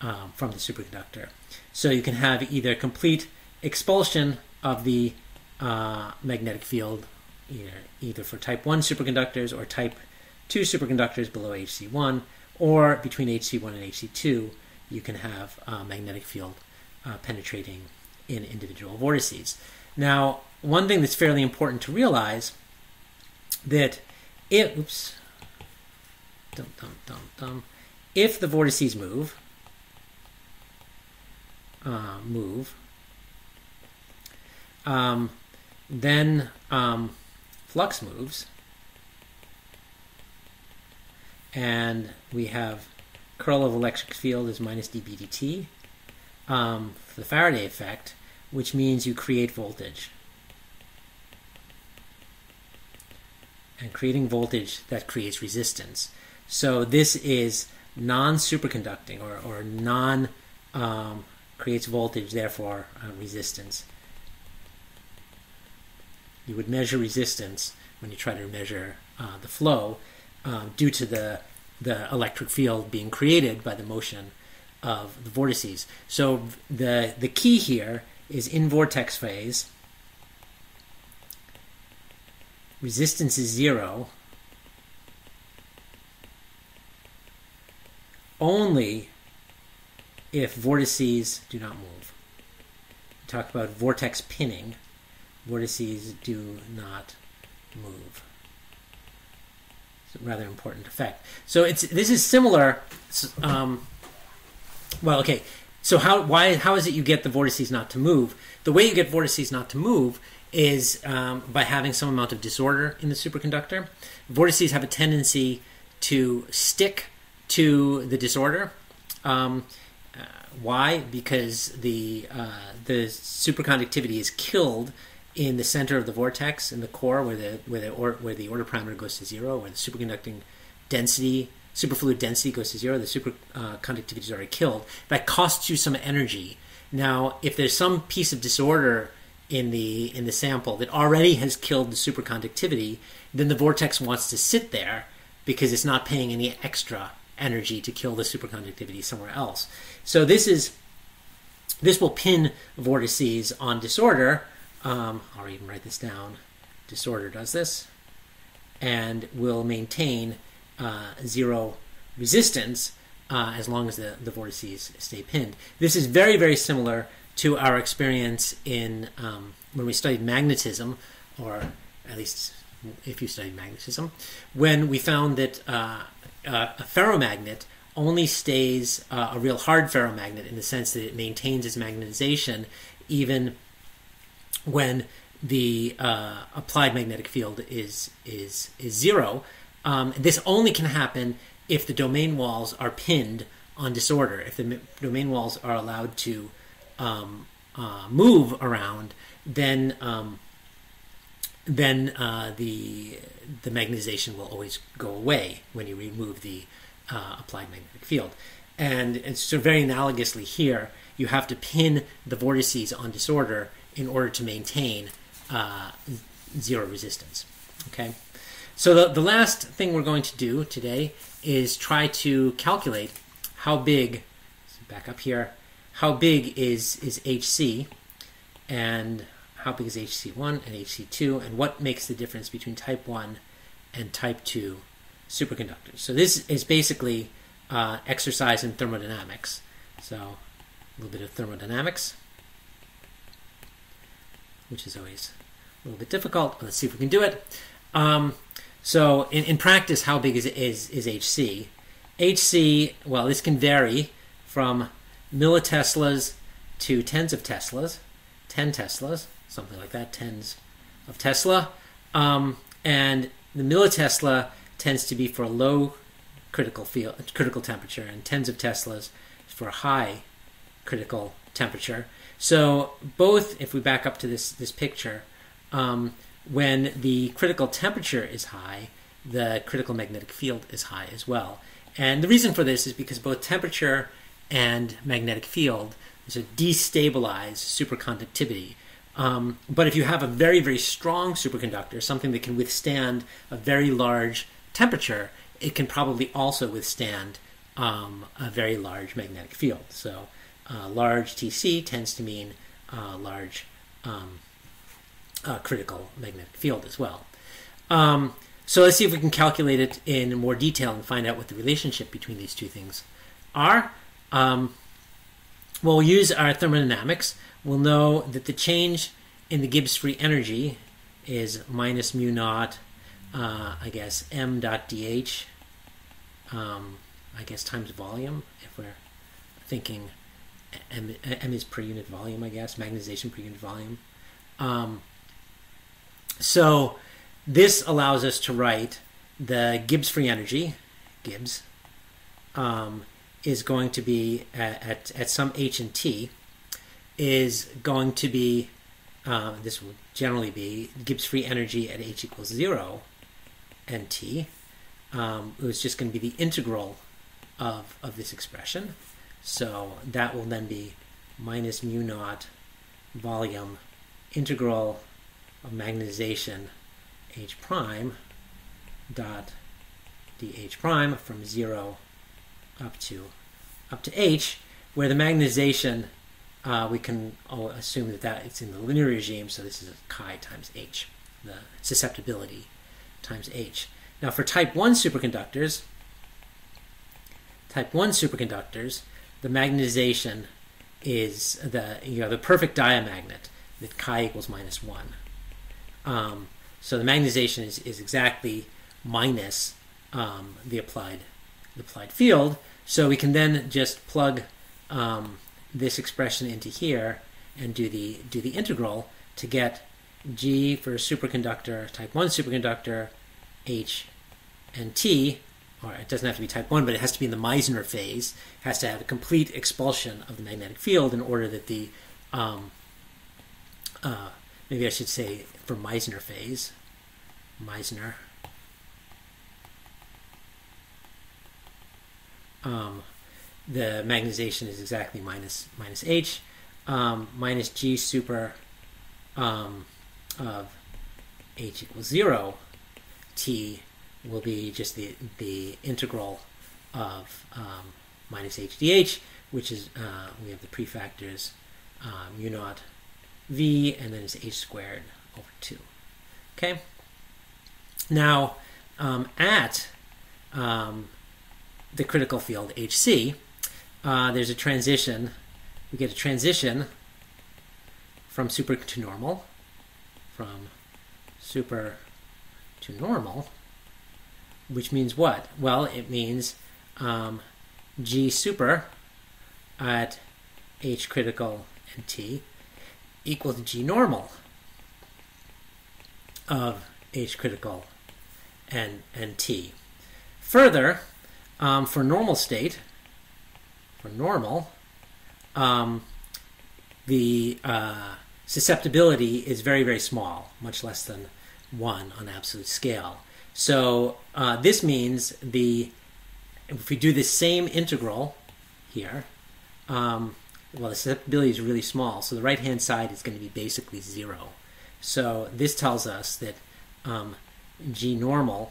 um, from the superconductor. So you can have either complete expulsion of the uh, magnetic field, either either for type one superconductors or type two superconductors below HC1, or between HC1 and HC2, you can have a magnetic field uh, penetrating in individual vortices. Now, one thing that's fairly important to realize that if oops, dum, dum, dum, dum, if the vortices move, uh, move, um, then um, flux moves, and we have curl of electric field is minus dB dt um, for the Faraday effect, which means you create voltage. And creating voltage that creates resistance. So this is non-superconducting or, or non um, creates voltage, therefore uh, resistance. You would measure resistance when you try to measure uh, the flow um, due to the the electric field being created by the motion of the vortices. So the the key here is in vortex phase. Resistance is zero. Only if vortices do not move. We talk about vortex pinning. Vortices do not move It's a rather important effect. So it's this is similar. Um, well, okay. So how why how is it you get the vortices not to move? The way you get vortices not to move is um, by having some amount of disorder in the superconductor. Vortices have a tendency to stick to the disorder. Um, uh, why? Because the uh, the superconductivity is killed in the center of the vortex in the core where the where the or, where the order parameter goes to zero where the superconducting density superfluid density goes to zero the superconductivity uh, is already killed that costs you some energy now if there's some piece of disorder in the in the sample that already has killed the superconductivity, then the vortex wants to sit there because it's not paying any extra energy to kill the superconductivity somewhere else. So this is this will pin vortices on disorder. Um, I'll even write this down. Disorder does this, and will maintain uh, zero resistance uh, as long as the, the vortices stay pinned. This is very, very similar to our experience in um, when we studied magnetism, or at least if you studied magnetism, when we found that uh, a ferromagnet only stays uh, a real hard ferromagnet in the sense that it maintains its magnetization even when the uh, applied magnetic field is is is zero. Um, this only can happen if the domain walls are pinned on disorder. If the domain walls are allowed to um, uh, move around, then um, then uh, the the magnetization will always go away when you remove the uh, applied magnetic field. And, and so very analogously here, you have to pin the vortices on disorder in order to maintain uh, zero resistance. Okay, so the, the last thing we're going to do today is try to calculate how big, back up here, how big is, is HC and how big is HC1 and HC2 and what makes the difference between type 1 and type 2 superconductors. So this is basically uh, exercise in thermodynamics. So a little bit of thermodynamics, which is always a little bit difficult, but let's see if we can do it. Um, so in, in practice, how big is, is, is HC? HC, well, this can vary from milliteslas to tens of teslas, 10 teslas, something like that, tens of Tesla. Um, and the millitesla tends to be for low critical field, critical temperature, and tens of teslas for a high critical temperature. So both, if we back up to this this picture, um, when the critical temperature is high, the critical magnetic field is high as well. And the reason for this is because both temperature and magnetic field so destabilize superconductivity. Um, but if you have a very, very strong superconductor, something that can withstand a very large temperature, it can probably also withstand um, a very large magnetic field. So, uh, large TC tends to mean uh, large um, uh, critical magnetic field as well. Um, so let's see if we can calculate it in more detail and find out what the relationship between these two things are. Um, well, we'll use our thermodynamics. We'll know that the change in the Gibbs free energy is minus mu naught, uh, I guess, m dot dh, um, I guess, times volume, if we're thinking m, m is per unit volume, I guess, magnetization per unit volume. Um, so this allows us to write the Gibbs free energy, Gibbs, um, is going to be at, at, at, some h and t, is going to be, uh, this will generally be Gibbs free energy at h equals 0 and t. Um, it was just going to be the integral of, of this expression. So that will then be minus mu naught volume integral of magnetization h prime dot dh prime from 0 up to up to h, where the magnetization uh, we can assume that, that it's in the linear regime, so this is chi times h, the susceptibility times h. Now for type 1 superconductors, type 1 superconductors, the magnetization is the you know the perfect diamagnet that chi equals minus 1. Um, so the magnetization is, is exactly minus um, the applied the applied field. So we can then just plug um, this expression into here and do the do the integral to get G for superconductor, type 1 superconductor, H and T, or it doesn't have to be type 1, but it has to be in the Meissner phase, has to have a complete expulsion of the magnetic field in order that the um, uh, maybe I should say for Meissner phase, Meissner. Um, the magnetization is exactly minus minus h, um, minus g super um, of h equals 0 t will be just the, the integral of um, minus h dh, which is, uh, we have the prefactors uh, mu naught v, and then it's h squared over 2. Okay? Now, um, at um, the critical field hc, uh, there's a transition. We get a transition from super to normal, from super to normal, which means what? Well, it means um, G super at H critical and T equal to G normal of H critical and, and T. Further, um, for normal state, for normal, um, the uh, susceptibility is very, very small, much less than 1 on absolute scale. So uh, this means the if we do the same integral here, um, well, the susceptibility is really small, so the right-hand side is going to be basically 0. So this tells us that um, g normal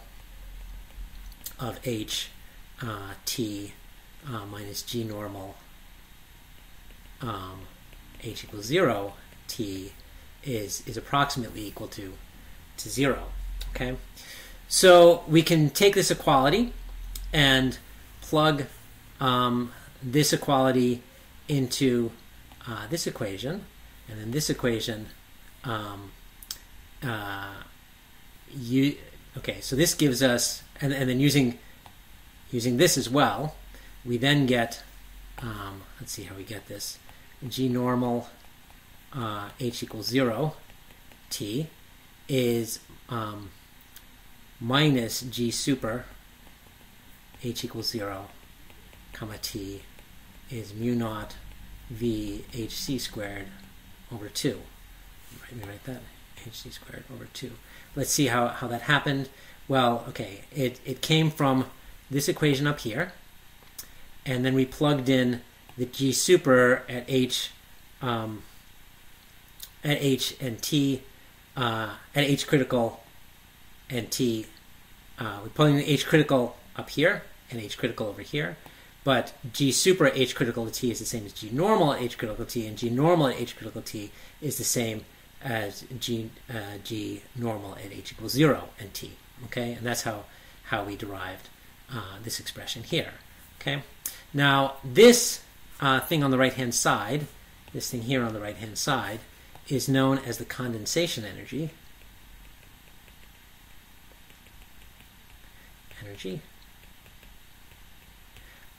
of h uh, t uh, minus g normal um, h equals 0 t is is approximately equal to to 0 okay so we can take this equality and plug um, this equality into uh, this equation and then this equation um, uh, you okay so this gives us and, and then using using this as well we then get um, let's see how we get this. G normal uh, h equals 0 t is um, minus g super h equals 0 comma t is mu naught v hc squared over 2 let me write that hc squared over 2 let's see how, how that happened. Well okay it, it came from this equation up here and then we plugged in the g super at h um, at h and t uh, at h critical and t. Uh, we're pulling the h critical up here and h critical over here. But g super h critical to t is the same as g normal at h critical t, and g normal at h critical t is the same as g, uh, g normal at h equals 0 and t. Okay, and that's how, how we derived uh, this expression here. Okay, now this uh, thing on the right hand side, this thing here on the right hand side, is known as the condensation energy. Energy.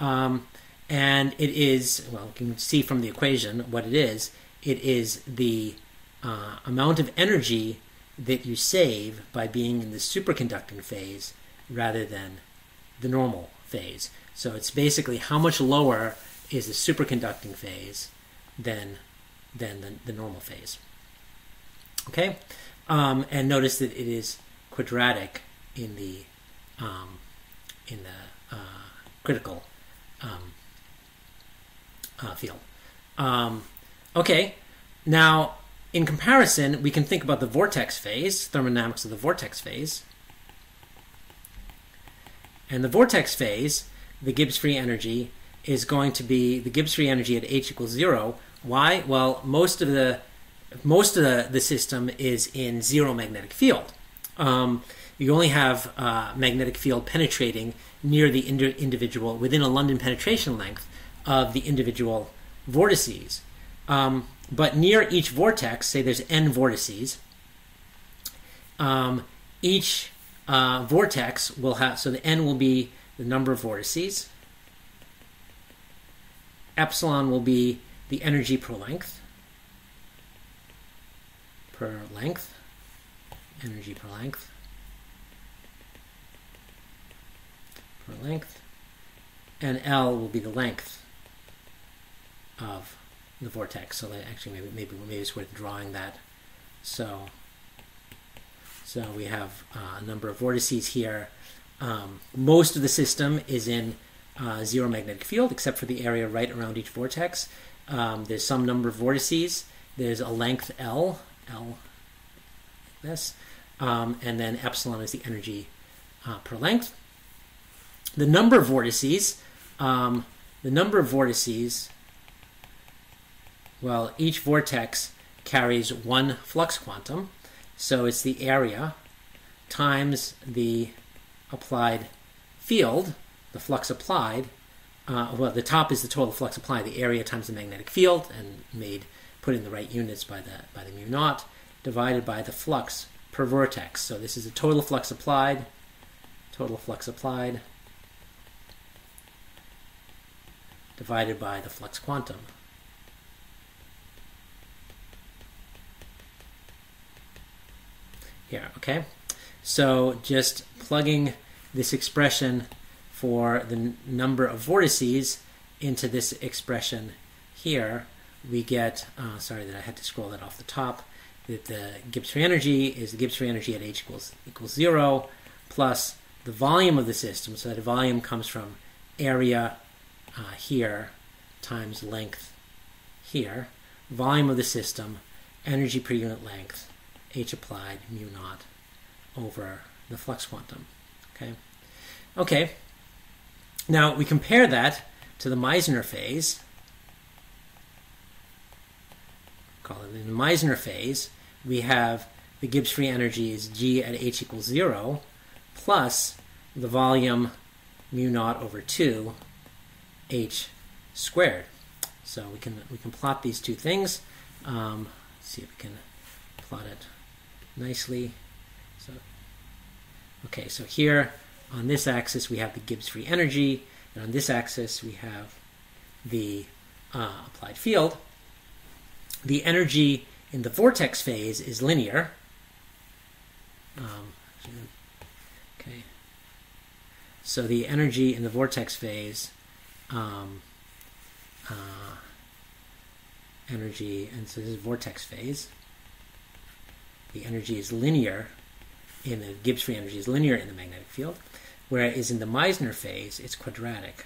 Um, and it is, well, you can see from the equation what it is. It is the uh, amount of energy that you save by being in the superconducting phase rather than the normal phase. So it's basically how much lower is the superconducting phase than than the, the normal phase. Okay, um, and notice that it is quadratic in the um, in the uh, critical um, uh, field. Um, okay, now in comparison, we can think about the vortex phase, thermodynamics of the vortex phase. And the vortex phase, the Gibbs free energy, is going to be the Gibbs free energy at h equals zero why? Well, most of the most of the, the system is in zero magnetic field. Um, you only have uh, magnetic field penetrating near the ind- individual within a London penetration length of the individual vortices. Um, but near each vortex, say there's n vortices, um, each uh, vortex will have, so the n will be the number of vortices, epsilon will be the energy per length per length energy per length per length and L will be the length of the vortex. So that actually maybe maybe maybe it's worth drawing that. So so we have uh, a number of vortices here. Um, most of the system is in uh, zero magnetic field except for the area right around each vortex. Um, there's some number of vortices. There's a length L L this, um, and then epsilon is the energy uh, per length. The number of vortices, um, the number of vortices, well, each vortex carries one flux quantum, so it's the area times the applied field, the flux applied. Uh, well, the top is the total flux applied, the area times the magnetic field, and made put in the right units by the by the mu naught divided by the flux per vortex. So this is the total flux applied, total flux applied, divided by the flux quantum. Here, okay? So just plugging this expression for the number of vortices into this expression here, we get, uh, sorry that I had to scroll that off the top, that the Gibbs free energy is the Gibbs free energy at h equals, equals 0 plus the volume of the system. So that volume comes from area uh, here times length here. Volume of the system, energy per unit length, h applied mu naught over the flux quantum. Okay. Okay. Now we compare that to the Meissner phase. Call it in the Meissner phase we have the Gibbs free energy is g at h equals 0 plus the volume mu naught over 2 h squared. So we can we can plot these two things. Um, see if we can plot it nicely. So okay, so here on this axis we have the Gibbs free energy, and on this axis we have the uh, applied field. The energy in the vortex phase is linear. Um, okay. So the energy in the vortex phase, um, uh, energy, and so this is vortex phase. The energy is linear in the Gibbs free energy is linear in the magnetic field, whereas in the Meissner phase, it's quadratic.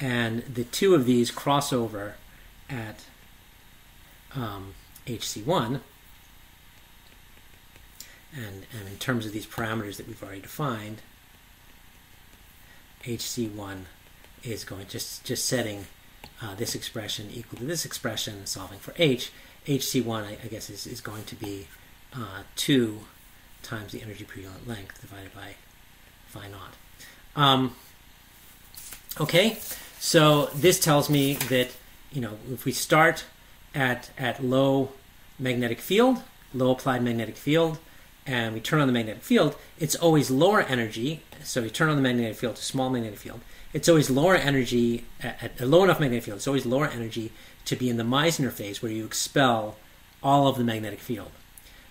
and the two of these cross over at um, HC1. And, and in terms of these parameters that we've already defined, HC1 is going just just setting uh, this expression equal to this expression, solving for H. HC1, I, I guess, is, is going to be uh, 2 times the energy per unit length divided by phi naught. Um, okay, so this tells me that you know if we start at at low magnetic field, low applied magnetic field, and we turn on the magnetic field, it's always lower energy. So we turn on the magnetic field to small magnetic field. It's always lower energy at, at a low enough magnetic field. It's always lower energy to be in the Meissner phase where you expel all of the magnetic field.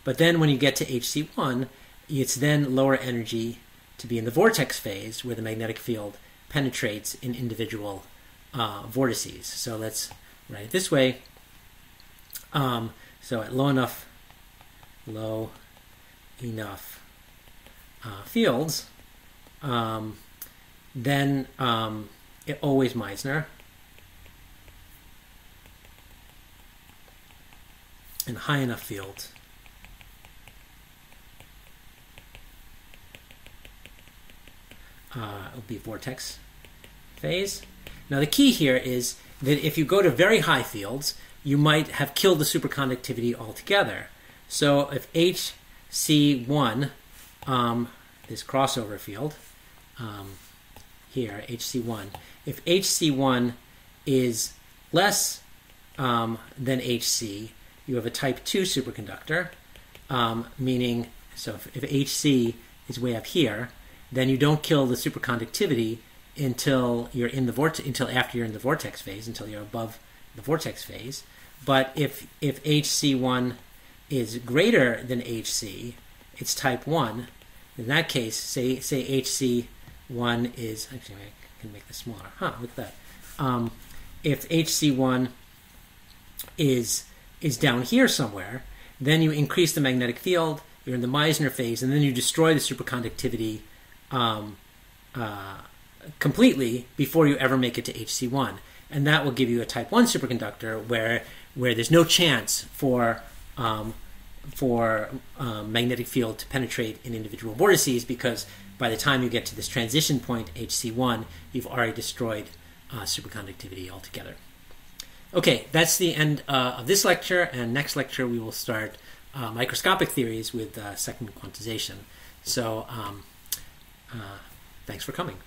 But then when you get to HC1, it's then lower energy to be in the vortex phase where the magnetic field penetrates in individual uh, vortices. So let's write it this way. Um, so at low enough, low enough uh, fields, um, then um, it always Meissner. And high enough fields. uh, will be vortex phase. Now the key here is that if you go to very high fields, you might have killed the superconductivity altogether. So if HC1, um, this crossover field um, here, HC1, if HC1 is less um, than HC, you have a type 2 superconductor, um, meaning, so if, if HC is way up here, then you don't kill the superconductivity until you're in the vortex until after you're in the vortex phase until you're above the vortex phase. But if if hc1 is greater than hc it's type 1 in that case say say hc1 is actually I can make this smaller. Huh look at that. Um, if hc1 is is down here somewhere then you increase the magnetic field you're in the Meissner phase and then you destroy the superconductivity um, uh, completely before you ever make it to HC1, and that will give you a Type 1 superconductor where where there's no chance for um, for um, magnetic field to penetrate in individual vortices because by the time you get to this transition point HC1, you've already destroyed uh, superconductivity altogether. Okay, that's the end uh, of this lecture, and next lecture we will start uh, microscopic theories with uh, second quantization. So, um, uh, thanks for coming.